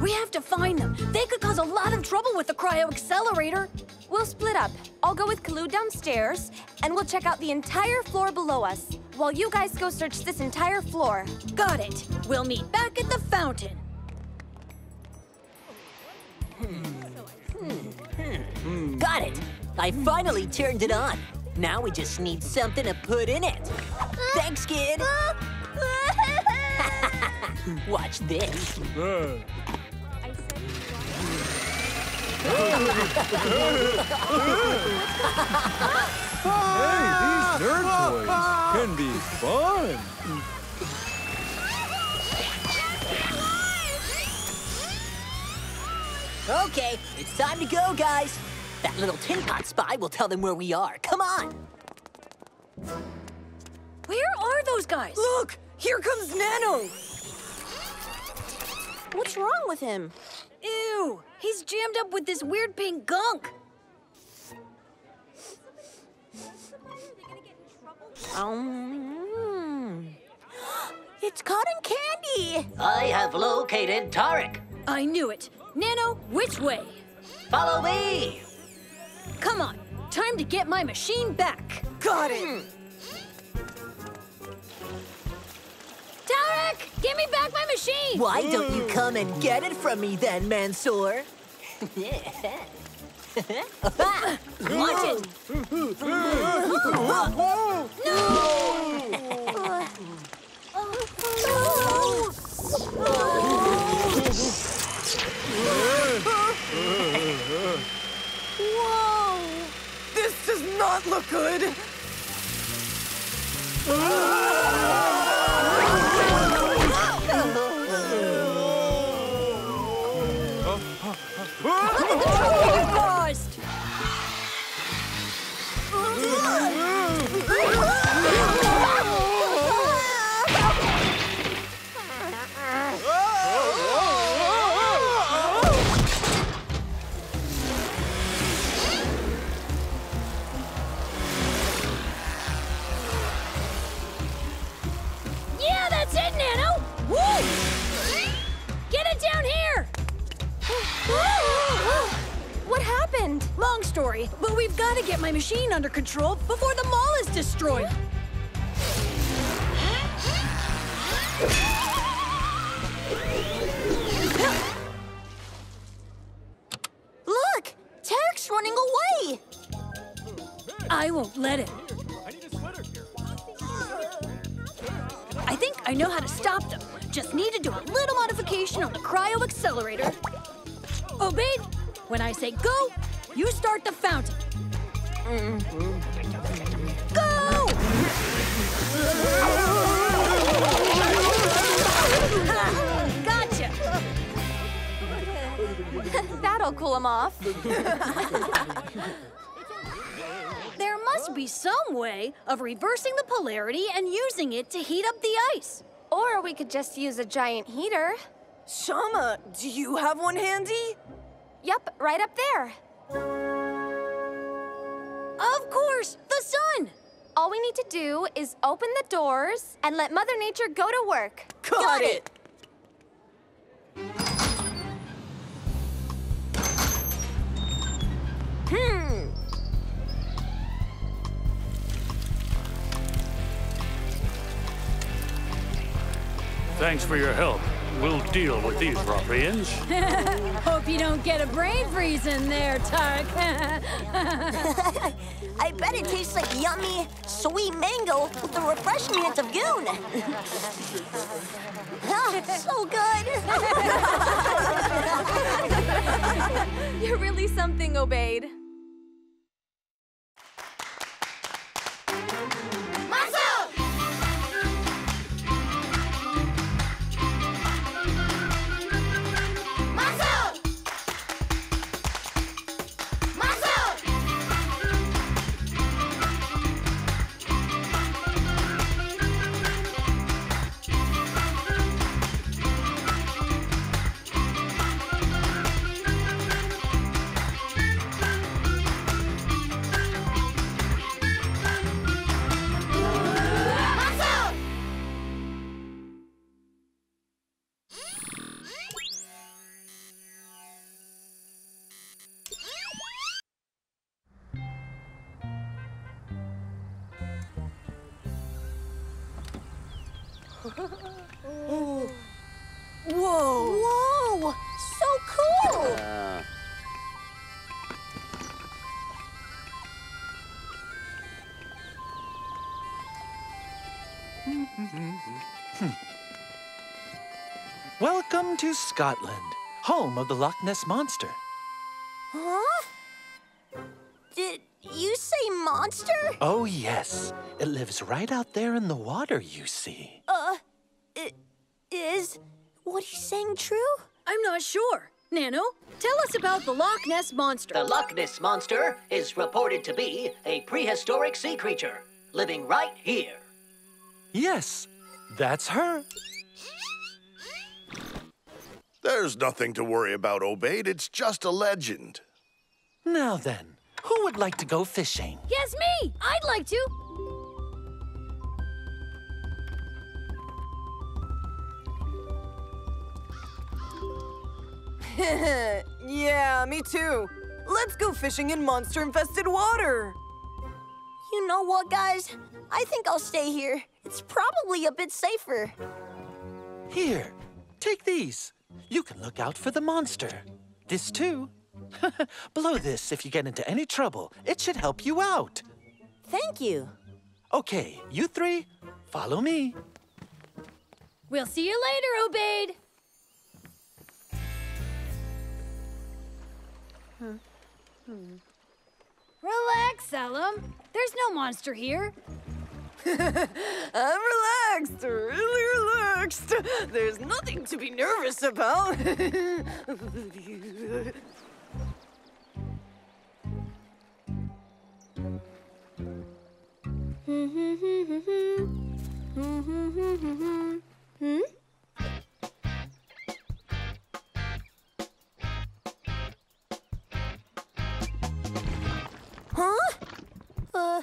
We have to find them. They could cause a lot of trouble with the cryo accelerator. We'll split up. I'll go with Kaloo downstairs, and we'll check out the entire floor below us, while you guys go search this entire floor. Got it. We'll meet back at the fountain. Got it! I finally turned it on. Now we just need something to put in it. Thanks, kid! Watch this. Hey, these nerd toys can be fun. Okay, it's time to go, guys. That little tin pot spy will tell them where we are. Come on. Where are those guys? Look, here comes Nano. What's wrong with him? Ew, he's jammed up with this weird pink gunk. Um, it's cotton candy. I have located Tarek. I knew it. Nano, which way? Follow me. Come on, time to get my machine back. Got it. Tarek, give me back my machine. Why don't you come and get it from me then, Mansour? Watch it. Whoa! This does not look good. before the mall is destroyed. That'll cool him off. There must be some way of reversing the polarity and using it to heat up the ice. Or we could just use a giant heater. Shama, do you have one handy? Yup, right up there. Of course, the sun! All we need to do is open the doors and let Mother Nature go to work. Got, it. Hmm. Thanks for your help. We'll deal with these ruffians. Hope you don't get a brain freeze in there, Tark. I bet it tastes like yummy, sweet mango with the refreshing hint of goon. Ah, so good. You're really something, Obaid. Welcome to Scotland, home of the Loch Ness Monster. Huh? Did you say monster? Oh, yes. It lives right out there in the water, you see. Uh, i- is what he's saying true? I'm not sure. Nano, tell us about the Loch Ness Monster. The Loch Ness Monster is reported to be a prehistoric sea creature living right here. Yes, that's her. There's nothing to worry about, Obaid. It's just a legend. Now then, who would like to go fishing? Yes, me! I'd like to. yeah, me too. Let's go fishing in monster-infested water. You know what, guys? I think I'll stay here. It's probably a bit safer. Here, take these. You can look out for the monster. This too. Blow this if you get into any trouble. It should help you out. Thank you. Okay, you three, follow me. We'll see you later, Obaid. Hmm. Hmm. Relax, Elam. There's no monster here. I'm relaxed, really relaxed. There's nothing to be nervous about. Huh? Uh, uh,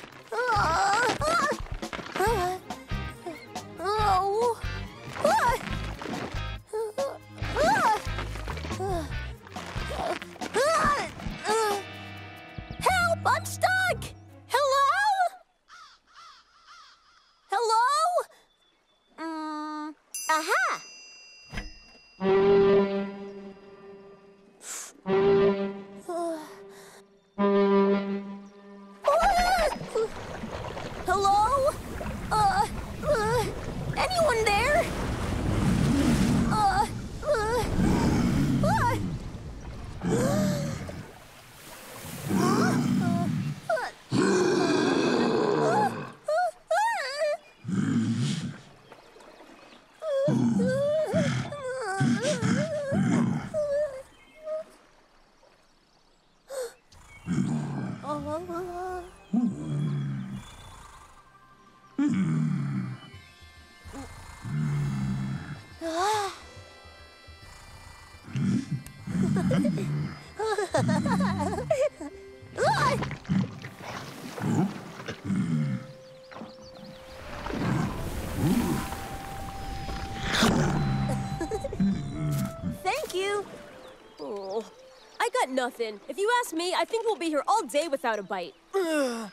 nothing. If you ask me, I think we'll be here all day without a bite.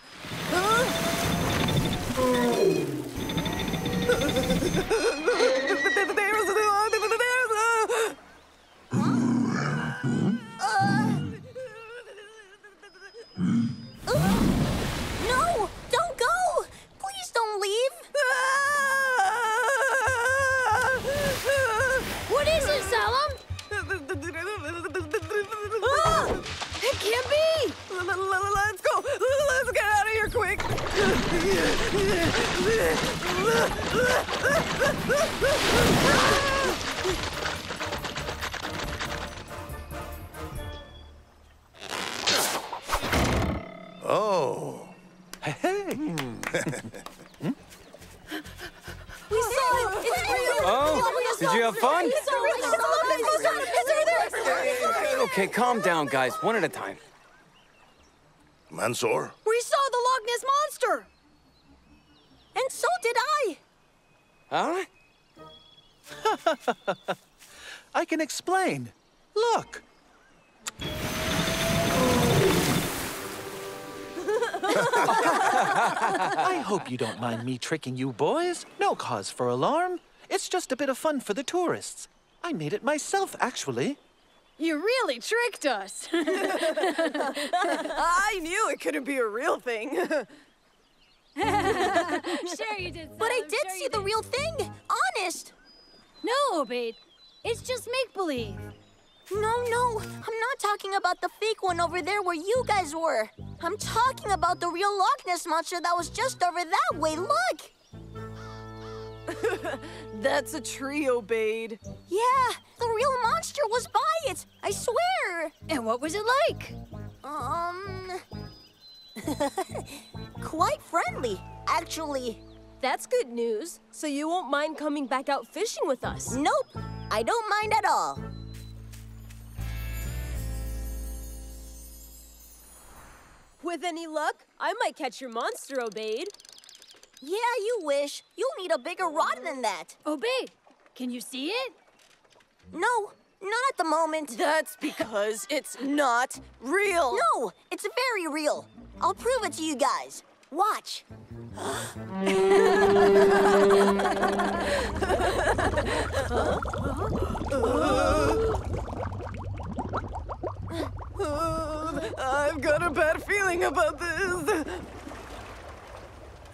calm down, guys. One at a time. Mansour? We saw the Loch Ness Monster! And so did I! Huh? I can explain. Look. I hope you don't mind me tricking you boys. No cause for alarm. It's just a bit of fun for the tourists. I made it myself, actually. You really tricked us. I knew it couldn't be a real thing. sure you did. But I did sure see the did. real thing! Honest! No, Obaid. It's just make believe. No, no, I'm not talking about the fake one over there where you guys were. I'm talking about the real Loch Ness monster that was just over that way. Look! That's a tree, Obaid. Yeah, the real monster was by it. I swear. And what was it like? Um. quite friendly, actually. That's good news. So you won't mind coming back out fishing with us? Nope, I don't mind at all. With any luck, I might catch your monster, Obaid. Yeah, you wish. You'll need a bigger rod than that. Obaid, can you see it? No, not at the moment. That's because it's not real. No, it's very real. I'll prove it to you guys. Watch. I've got a bad feeling about this.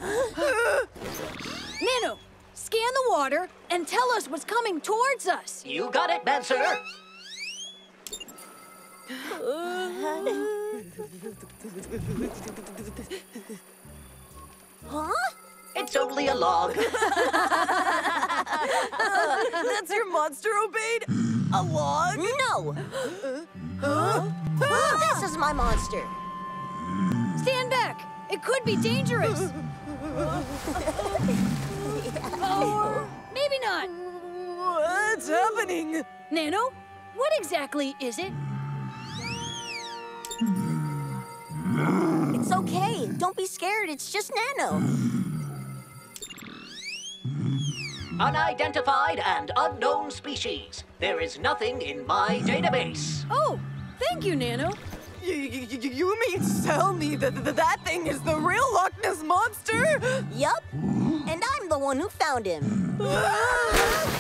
Nano, scan the water and tell us what's coming towards us. You got it, Mansour. Huh? It's only a log. That's your monster, Obaid? A log? No. This is my monster. Stand back. It could be dangerous. or maybe not. What's happening? Nano, what exactly is it? It's okay. Don't be scared. It's just Nano. Unidentified and unknown species. There is nothing in my database. Oh, thank you, Nano. You, you, you- mean to tell me that that, that thing is the real Loch Ness monster? Yup. And I'm the one who found him.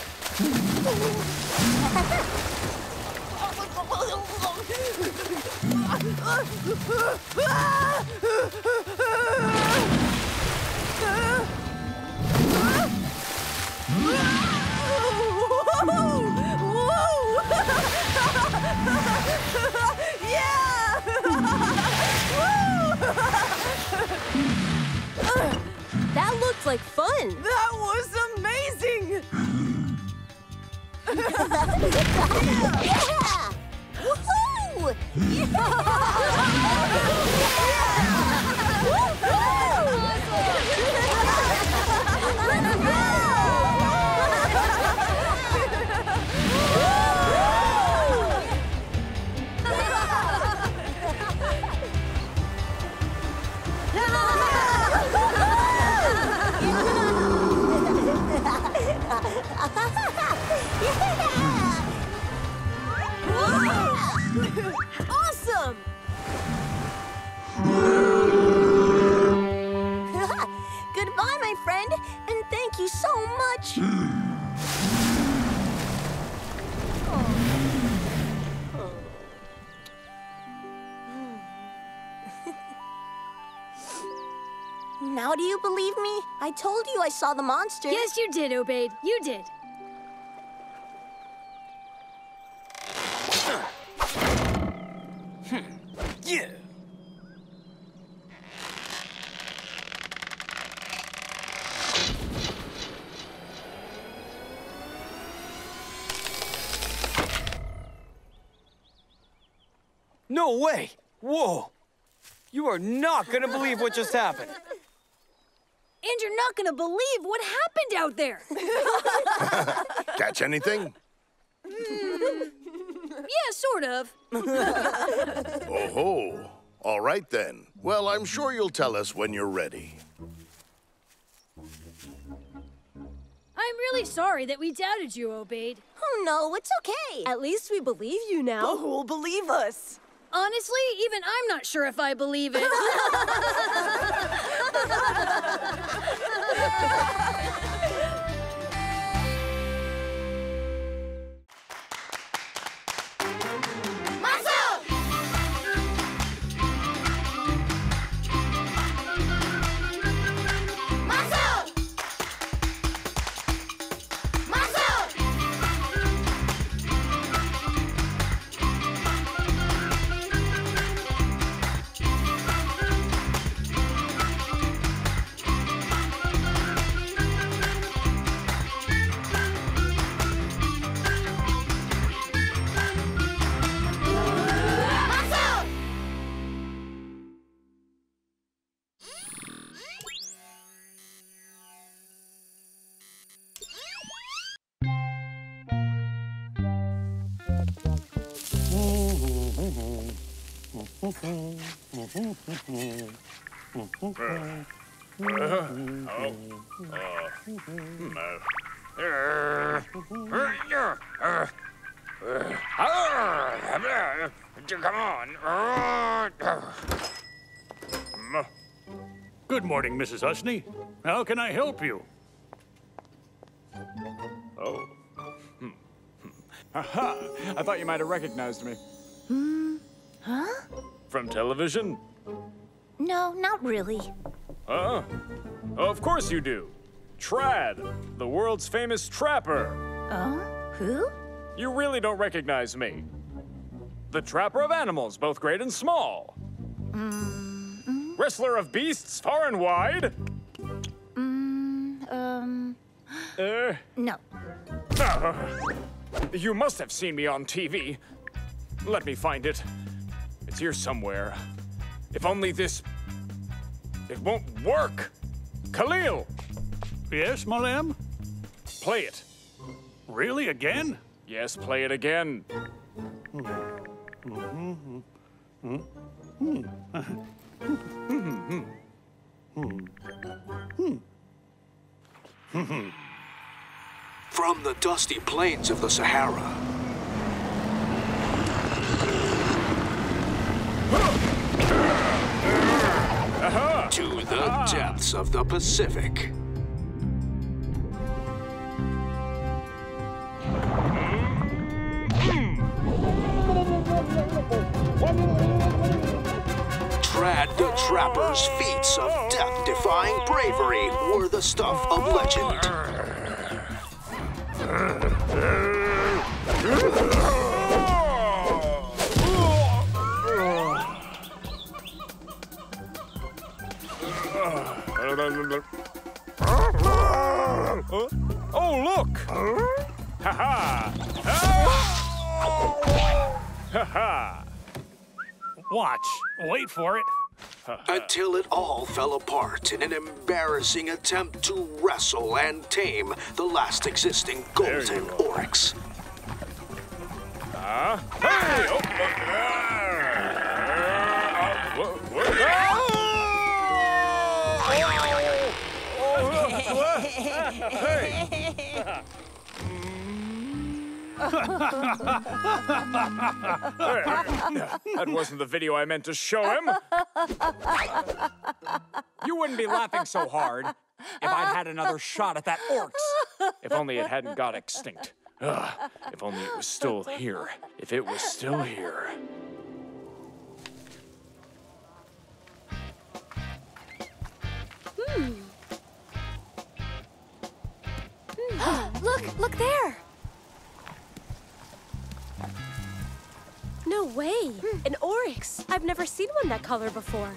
That looked like fun. That was amazing! yeah! Woohoo! awesome! Goodbye, my friend, and thank you so much. now do you believe me? I told you I saw the monster. Yes, you did, Obaid. You did. No way! Whoa! You are not gonna believe what just happened. And you're not gonna believe what happened out there. Catch anything? Hmm. yeah, sort of. Oh ho. All right then. Well, I'm sure you'll tell us when you're ready. I'm really sorry that we doubted you, Obaid. Oh no, it's okay. At least we believe you now. But who'll believe us? Honestly, even I'm not sure if I believe it. Come on. Good morning, Mrs. Husney. How can I help you? Oh. Hmm. Aha! I thought you might have recognized me. Hmm? Huh? From television? No, not really. Huh? Of course you do. Trad, the world's famous trapper. Oh? Who? You really don't recognize me. The trapper of animals, both great and small. Mm, Wrestler of beasts far and wide. mm, um, Uh, no. uh, you must have seen me on TV. Let me find it. It's here somewhere. If only this. It won't work. Khalil! Yes, Malam? Play it. Really, again? Yes, play it again. From the dusty plains of the Sahara. To the depths of the Pacific. Trad the Trapper's feats of death-defying bravery were the stuff of legend. Oh, look! Ha ha! Ha ha! Watch. Wait for it. Until it all fell apart in an embarrassing attempt to wrestle and tame the last existing golden oryx. Huh? Hey! Oh, uh, that wasn't the video I meant to show him. You wouldn't be laughing so hard if I'd had another shot at that oryx. If only it hadn't got extinct. Ugh, if only it was still here. If it was still here. Hmm. Look, look there! No way! An oryx! I've never seen one that color before.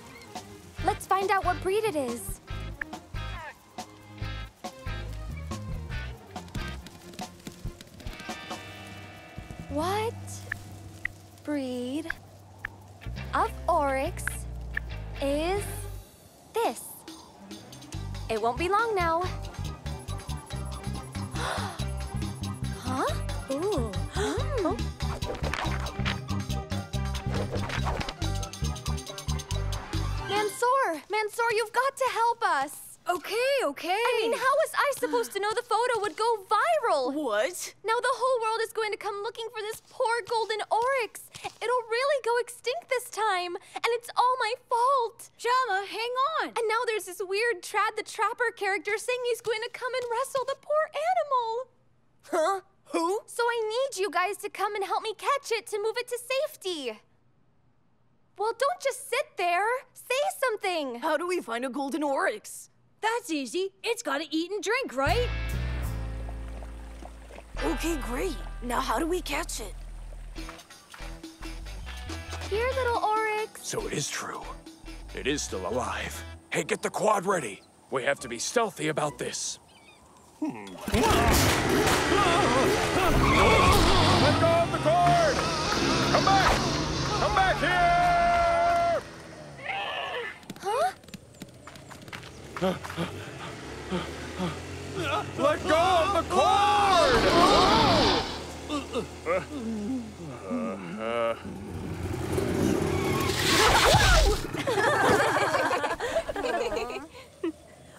Let's find out what breed it is. What breed of oryx is this? It won't be long now huh? Mansour! Mansour, you've got to help us! Okay, okay. I mean, how was I supposed to know the photo would go viral? What? Now the whole world is going to come looking for this poor golden oryx. It'll really go extinct this time, and it's all my fault. Jama, hang on. And now there's this weird Trad the Trapper character saying he's going to come and wrestle the poor animal. Huh? Who? So I need you guys to come and help me catch it to move it to safety. Well, don't just sit there. Say something. How do we find a golden oryx? That's easy. It's gotta eat and drink, right? Okay, great. Now how do we catch it? Here, little oryx. So it is true. It is still alive. Hey, get the quad ready. We have to be stealthy about this. Hmm. Let go of the cord! Come back! Come back here! Let go of the cord! Uh, uh,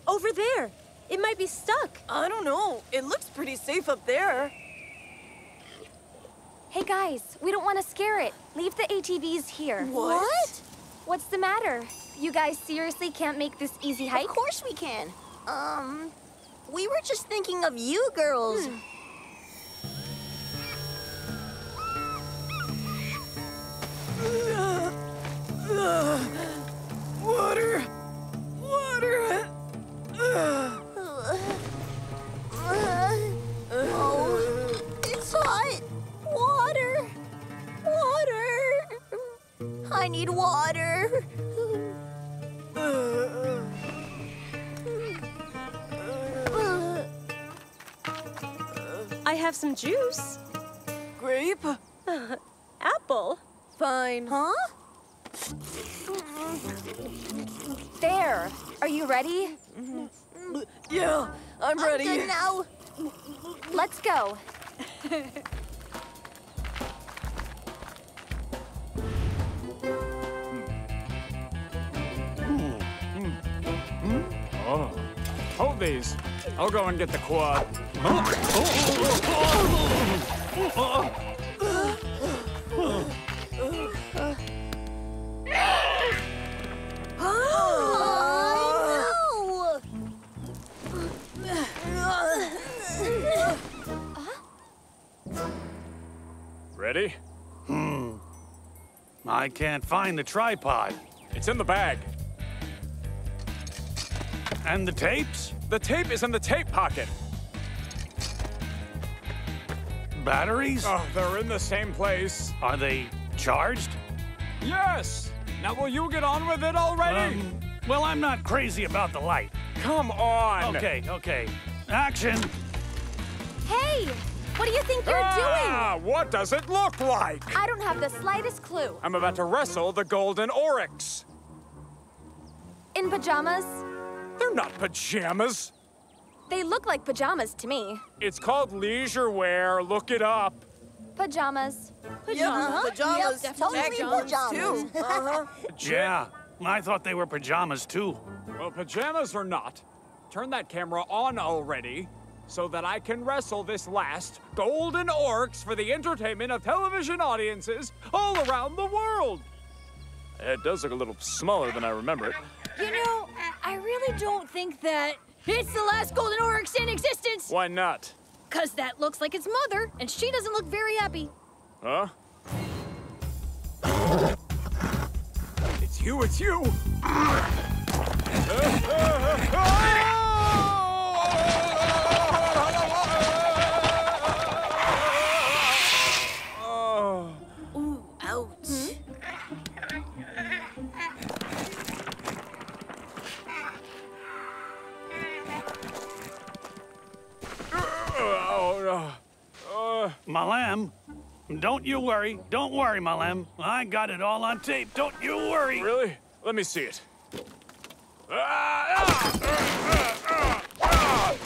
Over there. It might be stuck. I don't know. It looks pretty safe up there. Hey guys, we don't want to scare it. Leave the ATVs here. What? What? What's the matter? You guys seriously can't make this easy hike? Of course we can. Um, we were just thinking of you girls. Hmm. Water! Water! Oh, it's hot. Water. Water. I need water. I have some juice. Grape? Apple. Fine. Huh? There. Are you ready? Yeah, I'm ready. I'm good now. Let's go. I'll go and get the quad. Oh, Ready? Hmm. I can't find the tripod. It's in the bag. And the tapes? The tape is in the tape pocket. Batteries? Oh, they're in the same place. Are they charged? Yes! Now will you get on with it already? Um, well, I'm not crazy about the light. Come on! Okay, okay. Action! Hey! What do you think you're doing? ah, what does it look like? I don't have the slightest clue. I'm about to wrestle the golden oryx. In pajamas? They're not pajamas. They look like pajamas to me. It's called leisure wear. Look it up. Pajamas. Yeah, pajamas. Yep, totally pajamas, pajamas. too. Uh-huh. Yeah, I thought they were pajamas too. Well, pajamas or not, turn that camera on already so that I can wrestle this last golden oryx for the entertainment of television audiences all around the world. It does look a little smaller than I remember it. You know, I really don't think that it's the last golden oryx in existence. Why not? Cause that looks like its mother, and she doesn't look very happy. Huh? It's you, it's you! My lamb. Don't you worry. Don't worry, my lamb. I got it all on tape. Don't you worry. Really? Let me see it. Ah, ah, ah,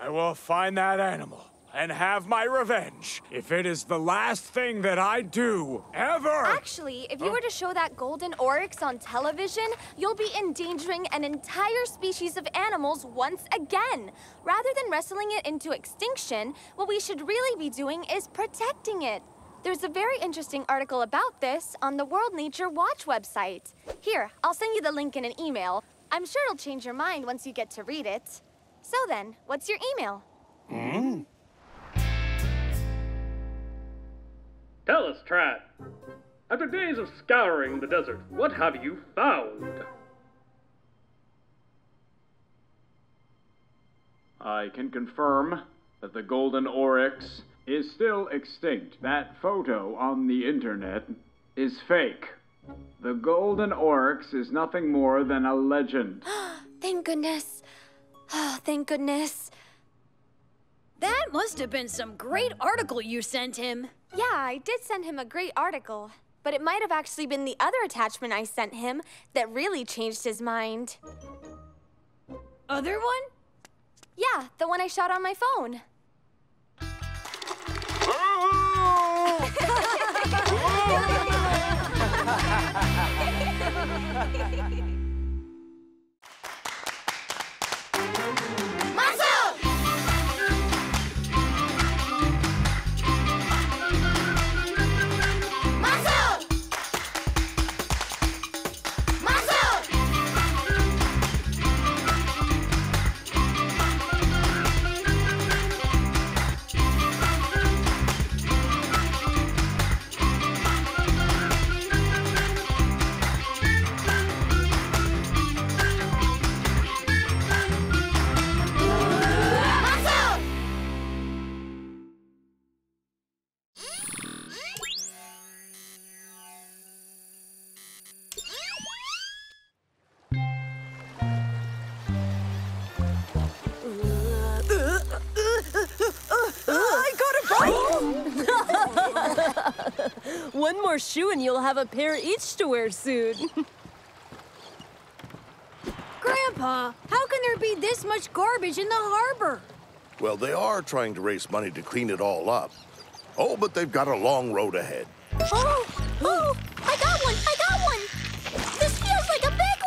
I will find that animal and have my revenge if it is the last thing that I do ever. Actually, if you were to show that golden oryx on television, you'll be endangering an entire species of animals once again. Rather than wrestling it into extinction, what we should really be doing is protecting it. There's a very interesting article about this on the World Nature Watch website. Here, I'll send you the link in an email. I'm sure it'll change your mind once you get to read it. So then, what's your email? Hmm? Tell us, Trat. After days of scouring the desert, what have you found? I can confirm that the golden oryx is still extinct. That photo on the internet is fake. The golden oryx is nothing more than a legend. Thank goodness. Oh, thank goodness. That must have been some great article you sent him. Yeah, I did send him a great article. But it might have actually been the other attachment I sent him that really changed his mind. Other one? Yeah, the one I shot on my phone. I oh! and you'll have a pair each to wear soon. Grandpa, how can there be this much garbage in the harbor? Well, they are trying to raise money to clean it all up. Oh, but they've got a long road ahead. Oh, oh, I got one, I got one. This feels like a big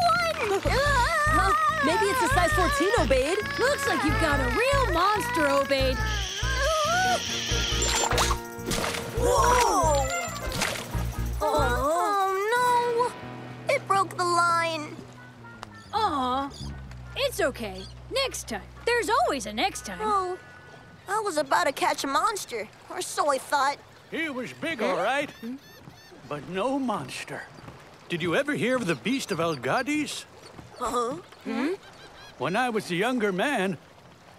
one. Maybe it's a size 14, Obaid. Looks like you've got a real monster, Obaid. Whoa! It's okay. Next time. There's always a next time. Oh, I was about to catch a monster, or so I thought. He was big, all right, but no monster. Did you ever hear of the beast of Al Ghattis? Uh-huh. Hmm? When I was a younger man,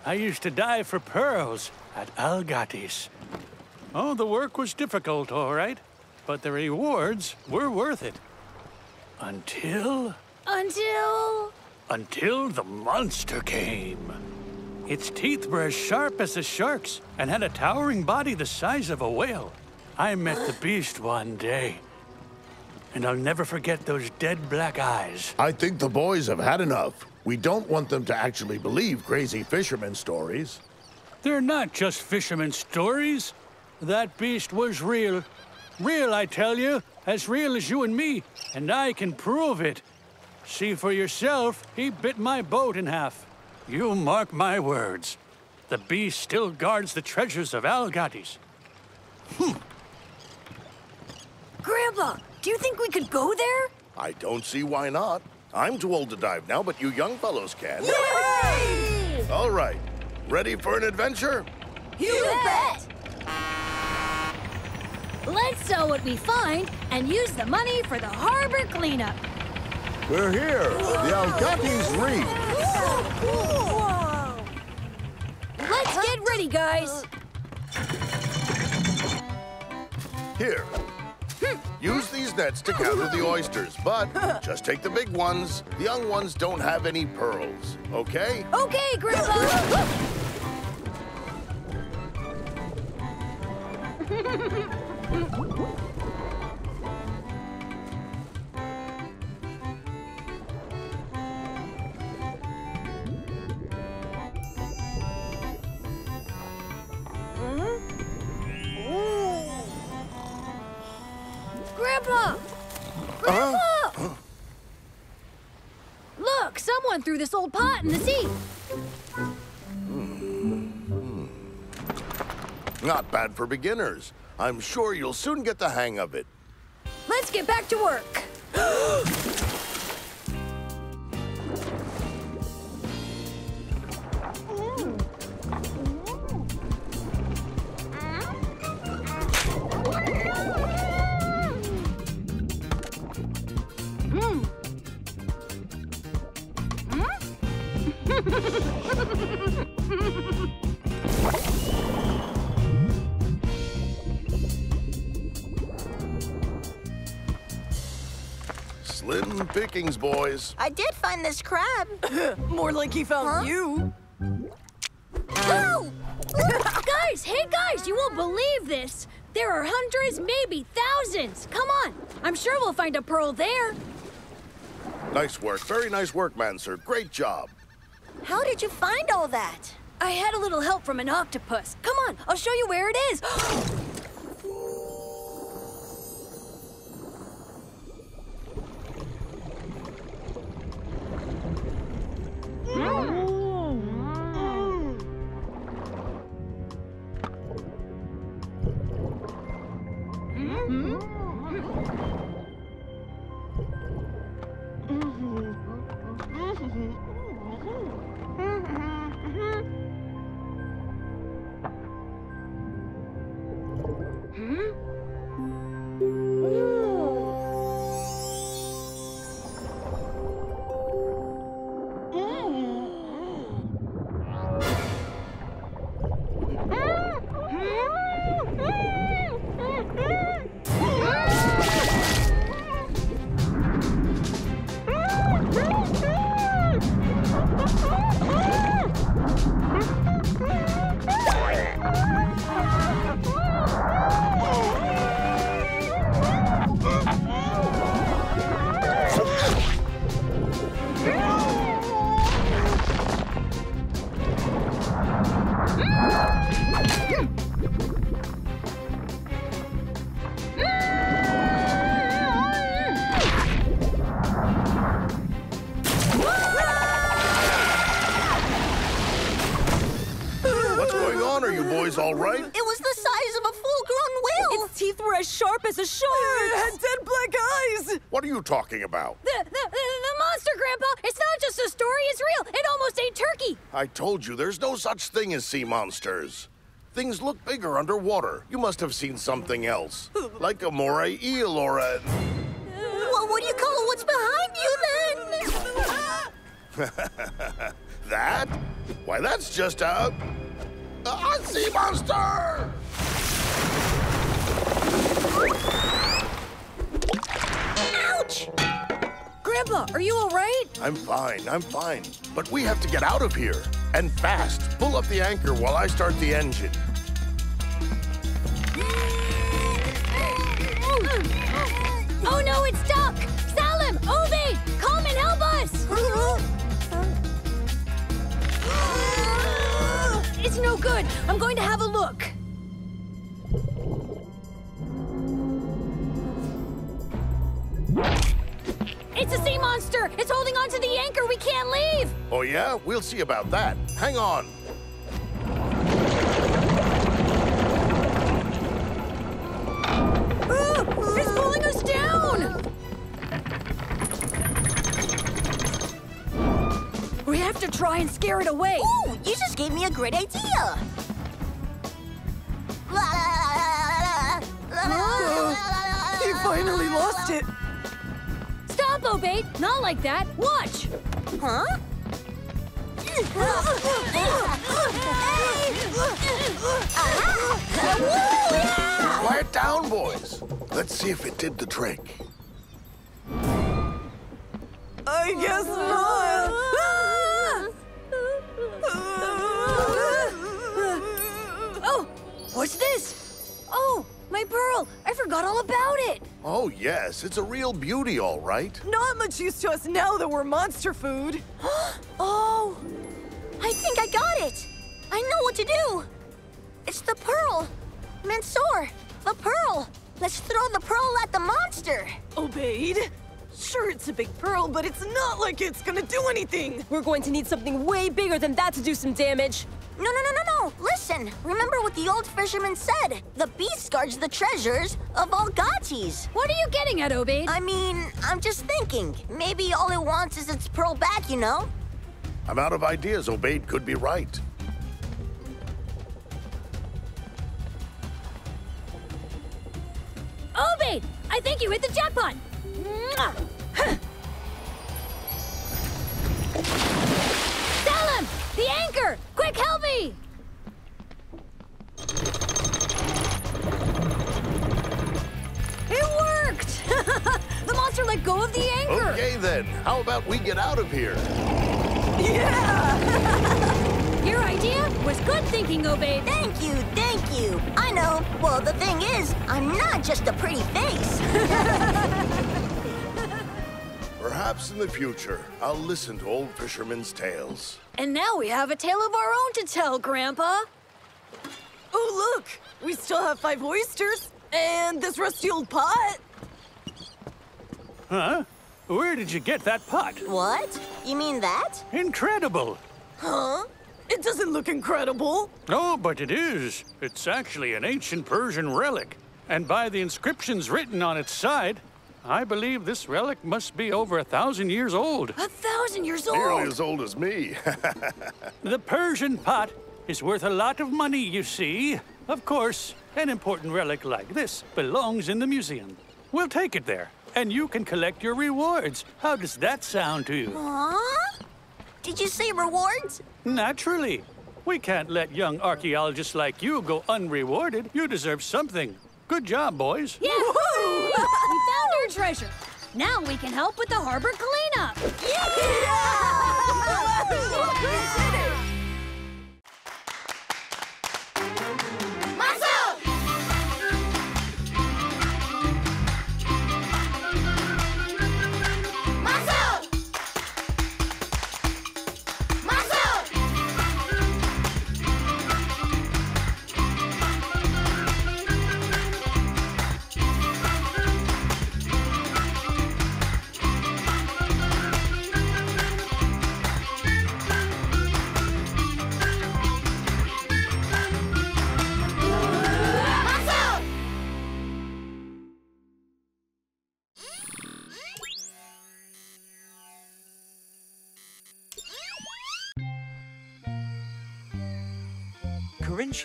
I used to dive for pearls at Al Ghattis. Oh, the work was difficult, all right, but the rewards were worth it. Until. Until. Until the monster came. Its teeth were as sharp as a shark's and had a towering body the size of a whale. I met the beast one day, and I'll never forget those dead black eyes. I think the boys have had enough. We don't want them to actually believe crazy fisherman stories. They're not just fishermen stories. That beast was real. Real, I tell you. As real as you and me. And I can prove it. See for yourself, he bit my boat in half. You mark my words. The beast still guards the treasures of Al Ghattis. Hmm. Grandpa, do you think we could go there? I don't see why not. I'm too old to dive now, but you young fellows can. Yay! All right. Ready for an adventure? You bet! Let's sell what we find and use the money for the harbor cleanup. We're here. The Al Ghattis Reef. Let's get ready, guys. Here. Hmm. Use these nets to gather the oysters, but just take the big ones. The young ones don't have any pearls, okay? Okay, Grandpa. Grandpa! Grandpa! Look, someone threw this old pot in the sea. Not bad for beginners. I'm sure you'll soon get the hang of it. Let's get back to work. pickings, boys. I did find this crab. More like he found you. Oh! guys, hey guys, you won't believe this. There are hundreds, maybe thousands. Come on. I'm sure we'll find a pearl there. Nice work. Very nice work, Mansour. Great job. How did you find all that? I had a little help from an octopus. Come on, I'll show you where it is. Told you there's no such thing as sea monsters. Things look bigger underwater. You must have seen something else. Like a moray eel or a. Well, what do you call it? what's behind you then? that? Why, that's just a. a sea monster! Ouch! Grandpa, are you all right? I'm fine, I'm fine. But we have to get out of here. And fast. Pull up the anchor while I start the engine. Oh no, it's stuck! Salem, Obaid, come and help us! It's no good. I'm going to have a look. It's a sea monster! It's holding onto the anchor! We can't leave! Oh, yeah? We'll see about that. Hang on. Ooh, it's pulling us down! We have to try and scare it away. Ooh, you just gave me a great idea. Oh, he finally lost it. Stop, Obaid. Not like that. Watch. Huh? Quiet down, boys. Let's see if it did the trick. I guess not. Oh, what's this? Oh, my pearl. I forgot all about it. Oh, yes, it's a real beauty, all right. Not much use to us now that we're monster food. oh, I think I got it. I know what to do. It's the pearl. Mansour, the pearl. Let's throw the pearl at the monster. Obaid? Sure, it's a big pearl, but it's not like it's gonna do anything. We're going to need something way bigger than that to do some damage. No, no, no, no, no. Listen. Remember what the old fisherman said. The beast guards the treasures of Al Ghattis. What are you getting at, Obaid? I mean, I'm just thinking. Maybe all it wants is its pearl back, you know? I'm out of ideas. Obaid could be right. Obaid, I think you hit the jackpot. Huh. The anchor! Quick, help me! It worked! the monster let go of the anchor! Okay, then. How about we get out of here? Your idea was good thinking, Obaid. Thank you, thank you. I know. Well, the thing is, I'm not just a pretty face. Perhaps in the future, I'll listen to old fishermen's tales. And now we have a tale of our own to tell, Grandpa. Oh, look! We still have five oysters and this rusty old pot. Huh? Where did you get that pot? What? You mean that? Incredible. Huh? It doesn't look incredible. Oh, but it is. It's actually an ancient Persian relic. And by the inscriptions written on its side, I believe this relic must be over a thousand years old. A thousand years old? Nearly as old as me. The Persian pot is worth a lot of money, you see. Of course, an important relic like this belongs in the museum. We'll take it there, and you can collect your rewards. How does that sound to you? Huh? Did you say rewards? Naturally. We can't let young archaeologists like you go unrewarded. You deserve something. Good job, boys. Yeah! we found our treasure. Now we can help with the harbor cleanup.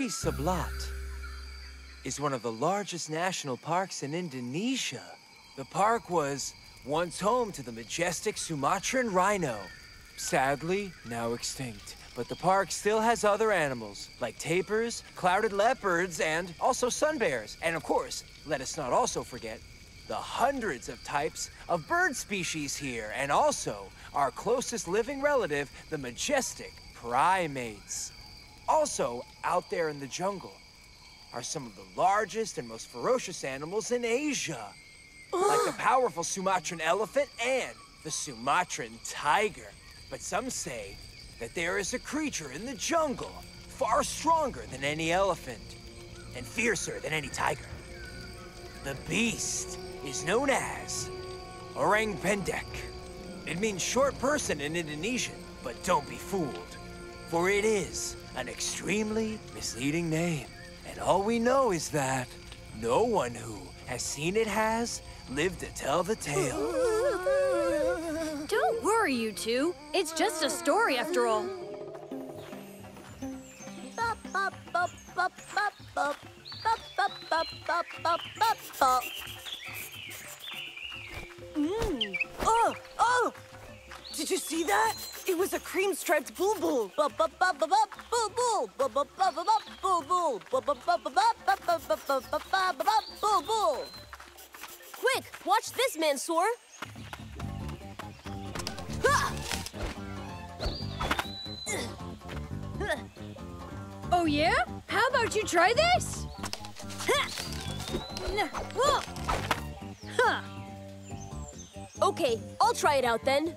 Kerinci Seblat is one of the largest national parks in Indonesia. The park was once home to the majestic Sumatran rhino, sadly now extinct. But the park still has other animals, like tapirs, clouded leopards, and also sun bears. And of course, let us not also forget the hundreds of types of bird species here, and also our closest living relative, the majestic primates. Also, out there in the jungle are some of the largest and most ferocious animals in Asia, like the powerful Sumatran elephant and the Sumatran tiger. But some say that there is a creature in the jungle far stronger than any elephant and fiercer than any tiger. The beast is known as Orang Pendek. It means short person in Indonesian, but don't be fooled, for it is an extremely misleading name. And all we know is that no one who has seen it has lived to tell the tale. Don't worry, you two. It's just a story after all. Mmm. Oh, oh! Did you see that? It was a cream striped bulbul. Quick, watch this, Mansour. Oh, yeah? How about you try this? Okay, I'll try it out then.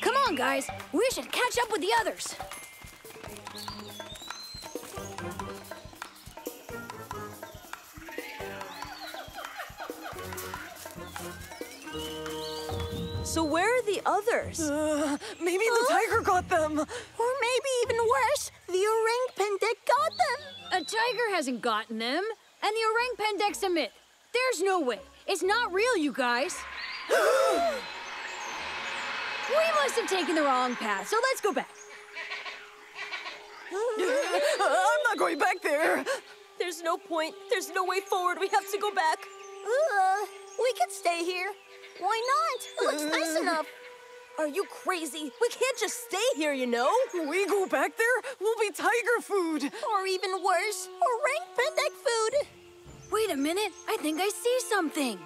Come on, guys. We should catch up with the others. So where are the others? Uh, maybe the tiger got them. Or maybe even worse, the orang pendek got them. A tiger hasn't gotten them, and the orang pendek's a myth. There's no way. It's not real, you guys. we must have taken the wrong path, so let's go back. I'm not going back there. There's no point. There's no way forward. We have to go back. Uh, we could stay here. Why not? It looks nice enough. Are you crazy? We can't just stay here, you know? We go back there, we'll be tiger food. Or even worse, orang pendek food. Wait a minute. I think I see something.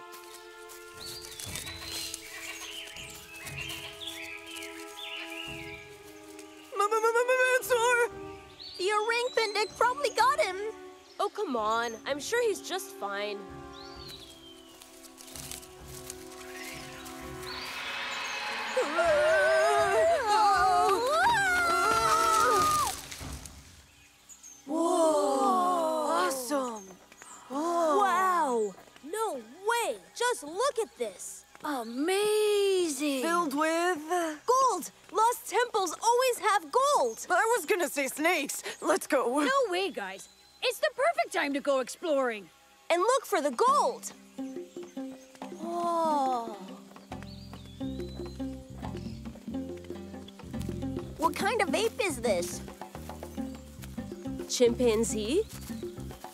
Mansour! The orang pendek probably got him. Oh, come on. I'm sure he's just fine. Awesome. Wow! No way! Just look at this. Amazing. Filled with... Gold! Lost temples always have gold! I was gonna say snakes. Let's go. No way, guys. It's the perfect time to go exploring. And look for the gold! Oh. What kind of ape is this? Chimpanzee?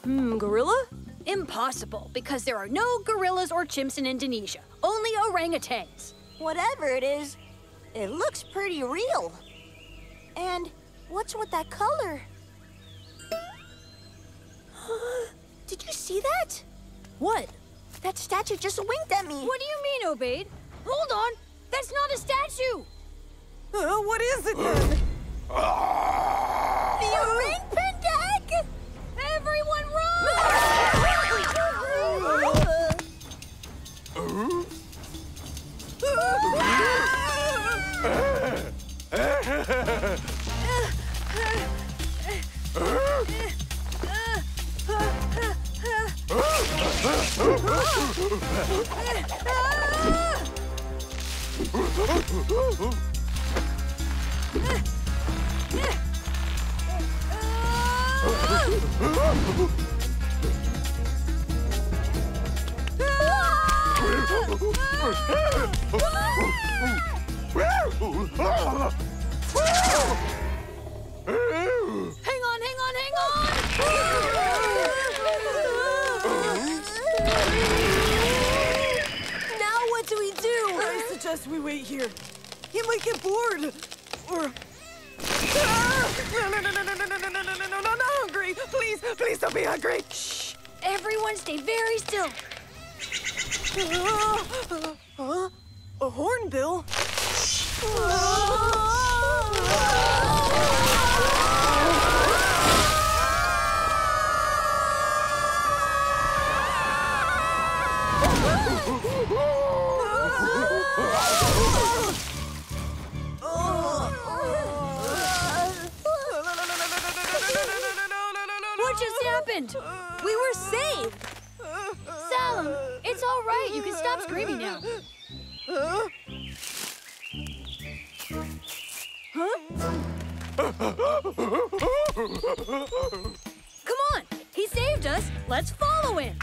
Hmm, gorilla? Impossible, because there are no gorillas or chimps in Indonesia. Only orangutans. Whatever it is, it looks pretty real. And what's with that color? Did you see that? What? That statue just winked at me. What do you mean, Obaid? Hold on. That's not a statue. Uh, what is it then? The orang pendek! Everyone run! Hang we? I suggest we wait here. He might get bored. Or... No, no, no, no, no, no, no, no, no, no, no, no, not hungry. Please, please don't be hungry. Shh! Everyone stay very still. Uh, huh? A hornbill? What just happened? We were saved! Salem, it's all right. You can stop screaming now. Come on. He saved us. Let's follow him.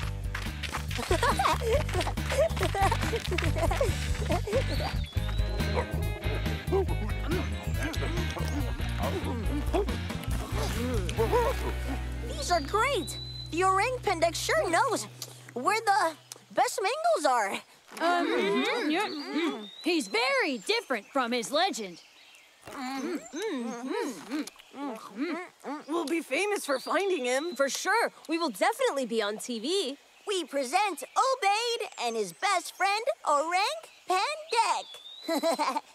These are great. The orang pendek sure knows where the best mangoes are. Um, yeah. He's very different from his legend. We'll be famous for finding him. For sure. We will definitely be on TV. We present Obaid and his best friend, Orang Pendek.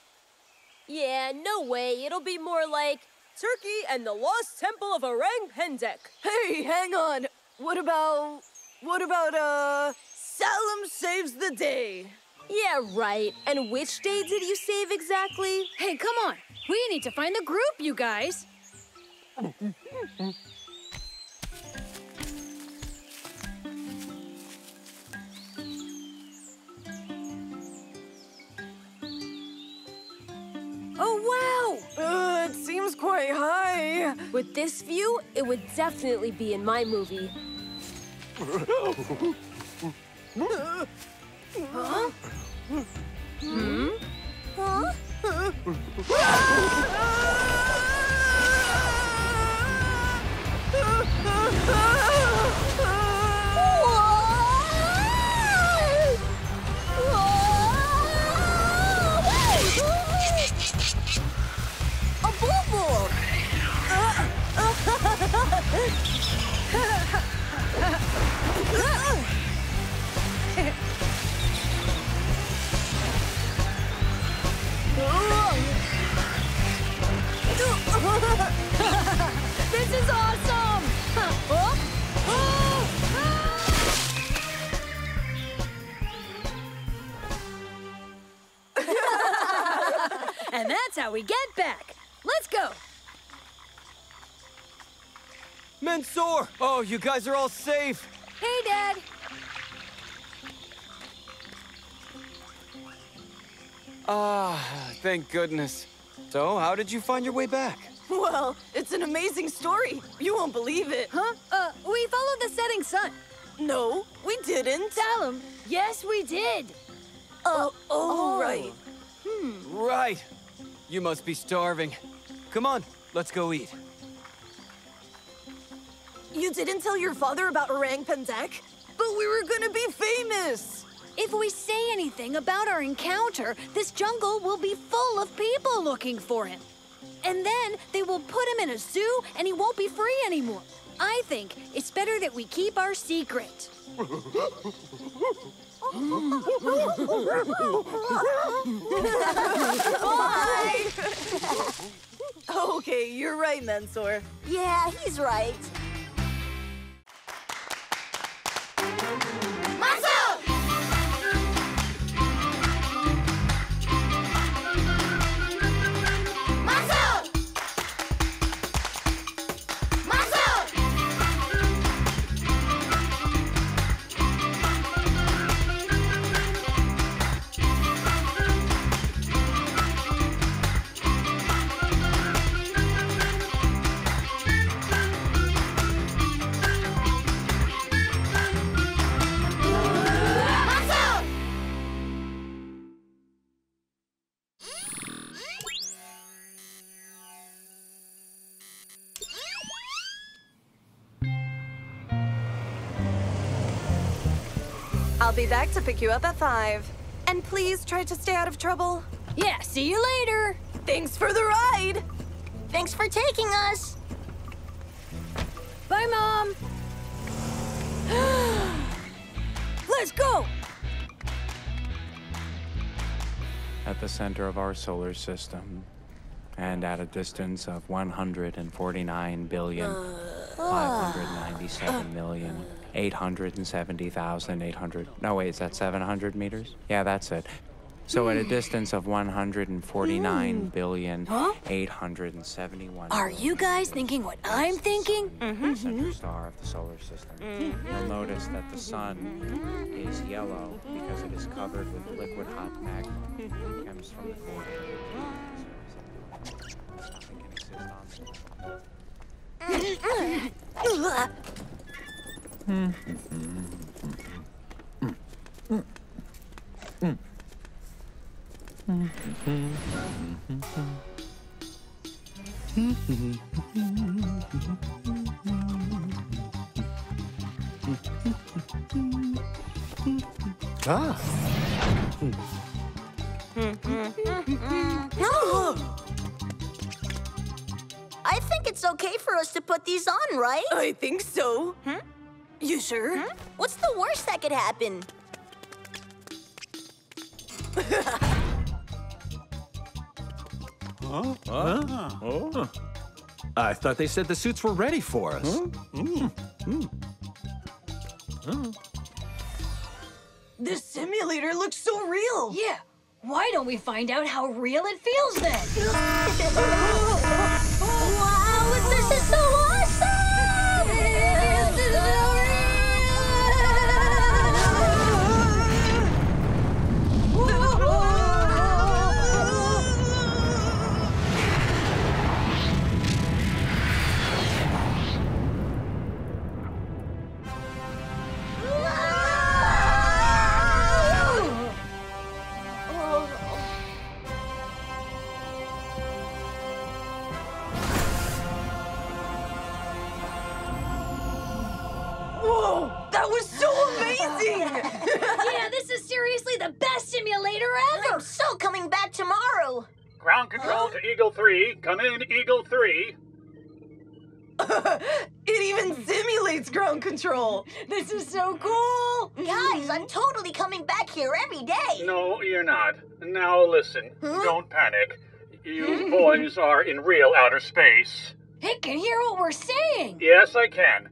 Yeah, no way. It'll be more like Turkey and the Lost Temple of Orang Pendek. Hey, hang on. What about. What about, uh. Salem saves the day? Yeah, right. And which day did you save exactly? Hey, come on. We need to find the group, you guys. Oh, wow! Uh, it seems quite high. With this view, it would definitely be in my movie. Huh? Hmm? Huh? This is awesome! Oh, oh, ah! and that's how we get back. Let's go. Mansour! Oh, you guys are all safe. Hey, Dad. Ah, thank goodness. So, how did you find your way back? Well, it's an amazing story. You won't believe it. Huh? Uh, we followed the setting sun. No, we didn't. Tell him. Yes, we did. Uh, oh, right. Hmm. Right. You must be starving. Come on, let's go eat. You didn't tell your father about Orang Pendek? But we were gonna be famous! If we say anything about our encounter, this jungle will be full of people looking for him. And then they will put him in a zoo and he won't be free anymore. I think it's better that we keep our secret. Bye! okay, you're right, Mansour. Yeah, he's right. Muscle! Muscle! Back to pick you up at five. And please try to stay out of trouble. Yeah, see you later. Thanks for the ride. Thanks for taking us. Bye, Mom. Let's go. At the center of our solar system, and at a distance of 149 billion, uh, 597 million, 870,800. No, wait, is that 700 meters? Yeah, that's it. So at a hmm. distance of 149 hmm. billion, 871. Are you guys thinking what I'm thinking? the mm-hmm. center mm-hmm. star of the solar system. Mm-hmm. You'll notice that the sun is yellow because it is covered with liquid hot magma. It comes from the core. Nothing can exist on Ah. I think it's okay for us to put these on, right? I think so. Hmm? You sure? What's the worst that could happen? Huh? Huh? Oh. I thought they said the suits were ready for us. Mm. Mm. Oh. This simulator looks so real. Yeah. Why don't we find out how real it feels then? wow, this is so 3. Come in, Eagle 3. it even simulates ground control. This is so cool. Guys, I'm totally coming back here every day. No, you're not. Now listen. Don't panic. You boys are in real outer space. It can hear what we're saying. Yes, I can.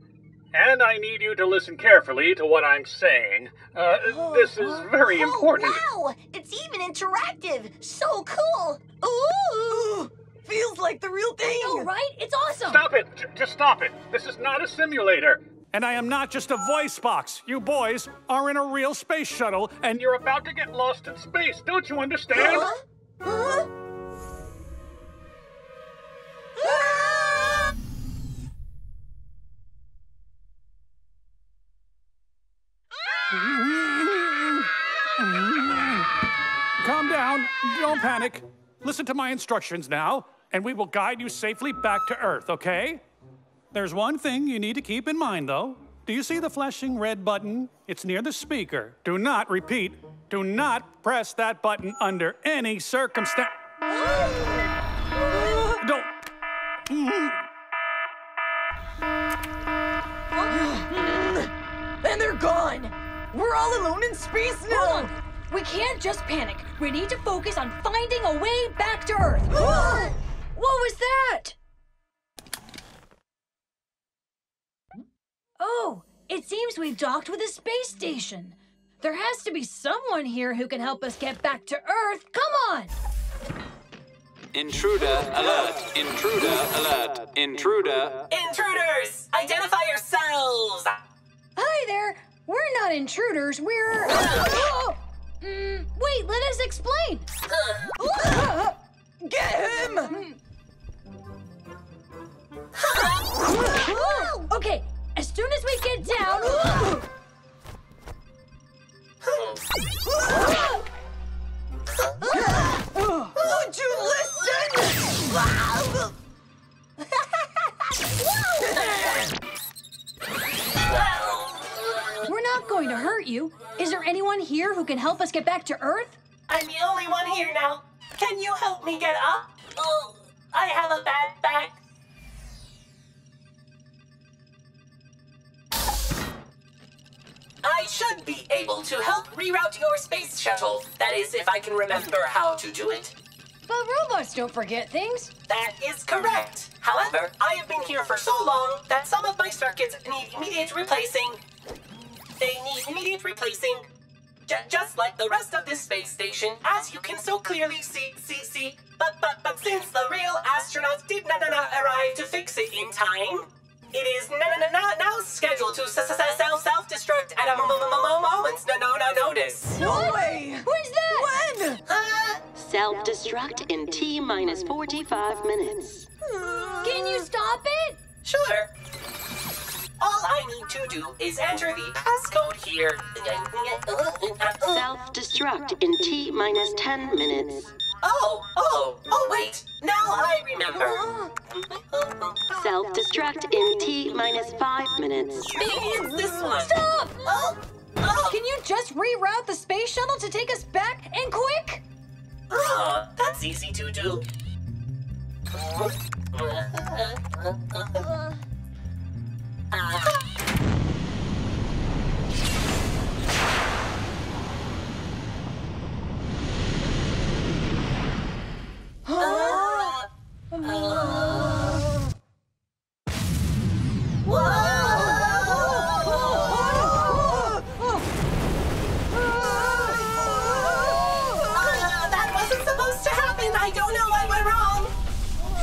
And I need you to listen carefully to what I'm saying. Uh, this is very important. Oh, wow! It's even interactive. So cool. Ooh! Feels like the real thing. I know, right? It's awesome. Stop it! J- just stop it. This is not a simulator. And I am not just a voice box. You boys are in a real space shuttle, and You're about to get lost in space. Don't you understand? Huh? Calm down. Don't panic. Listen to my instructions now, and we will guide you safely back to Earth, okay? There's one thing you need to keep in mind, though. Do you see the flashing red button? It's near the speaker. Do not, repeat, do not press that button under any circumstance. Don't. And they're gone. We're all alone in space now. Hold on. We can't just panic. We need to focus on finding a way back to Earth. what was that? Oh, it seems we've docked with a space station. There has to be someone here who can help us get back to Earth. Come on! Intruder alert! Intruder alert! Intruder! Intruders! Identify yourselves! Hi there. We're not intruders. We're. Oh! Mm, wait, let us explain. Get him! okay, as soon as we get down. Would you listen? We're not going to hurt you. Is there anyone here who can help us get back to Earth? I'm the only one here now. Can you help me get up? Oh, I have a bad back. I should be able to help reroute your space shuttle. That is, if I can remember how to do it. But robots don't forget things. That is correct. However, I have been here for so long that some of my circuits need immediate replacing. They need immediate replacing. J- just like the rest of this space station, as you can so clearly see, see, see. But, but, but since the real astronauts did not, not, not arrive to fix it in time, it is n- n- n- n- now scheduled to s- s- s- self self destruct at a m- m- m- m- moment's no no no notice. No way! When's that? When? Uh, Self-destruct in T minus 45 minutes. Can you stop it? Sure. All I need to do is enter the passcode here. Self-destruct in T minus 10 minutes. Oh, oh, oh, wait. Now I remember. Self-destruct in T minus 5 minutes. Maybe it's this one. Stop! Oh, oh. Can you just reroute the space shuttle to take us back and quick? Oh, that's easy to do. Ah, that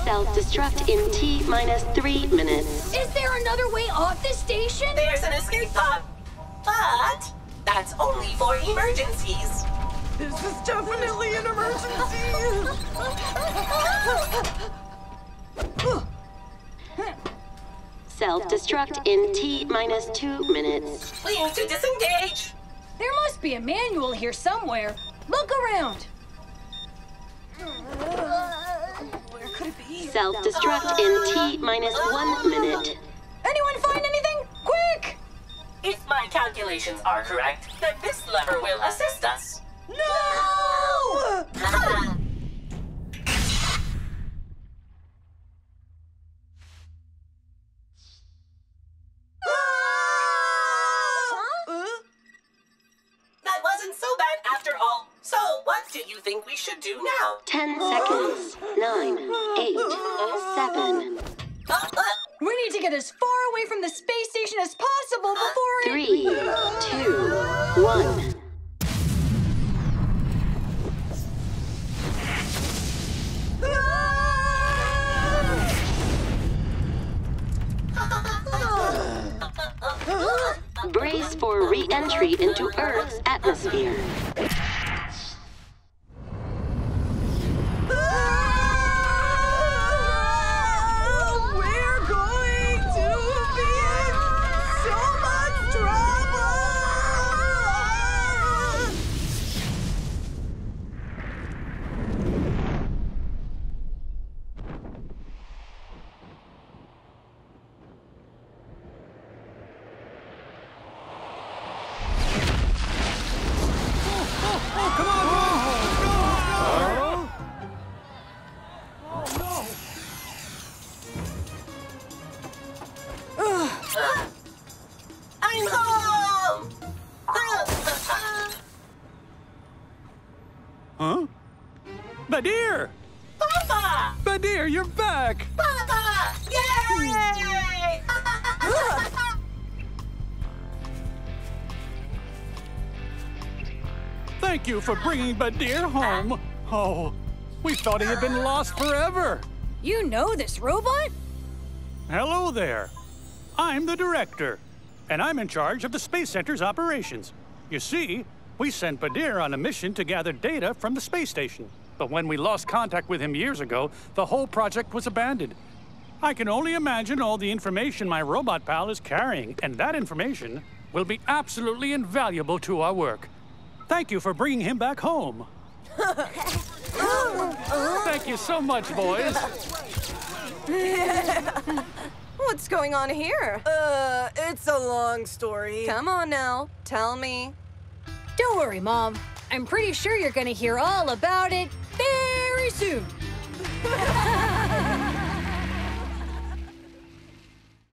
Self-destruct in T minus three minutes. Is there another way off this station? There's an escape pod, but that's only for emergencies. This is definitely an emergency. Self-destruct in T minus two minutes. We need to disengage. There must be a manual here somewhere. Look around. Where could it be? Self-destruct in T minus one minute. Anyone find anything? Quick! If my calculations are correct, then this lever will assist us. No! That wasn't so bad after all. So, what do you think we should do now? Ten seconds. Nine, eight, seven, uh, uh, We need to get as far away from the space station as possible before it... three, two, one. Brace for re-entry into Earth's atmosphere. Ah! Thank you for bringing Badir home. Oh, we thought he had been lost forever. You know this robot? Hello there. I'm the director, and I'm in charge of the Space Center's operations. You see, we sent Badir on a mission to gather data from the space station. But when we lost contact with him years ago, the whole project was abandoned. I can only imagine all the information my robot pal is carrying, and that information will be absolutely invaluable to our work. Thank you for bringing him back home. Thank you so much, boys. What's going on here? Uh, it's a long story. Come on now, tell me. Don't worry, Mom. I'm pretty sure you're gonna hear all about it very soon.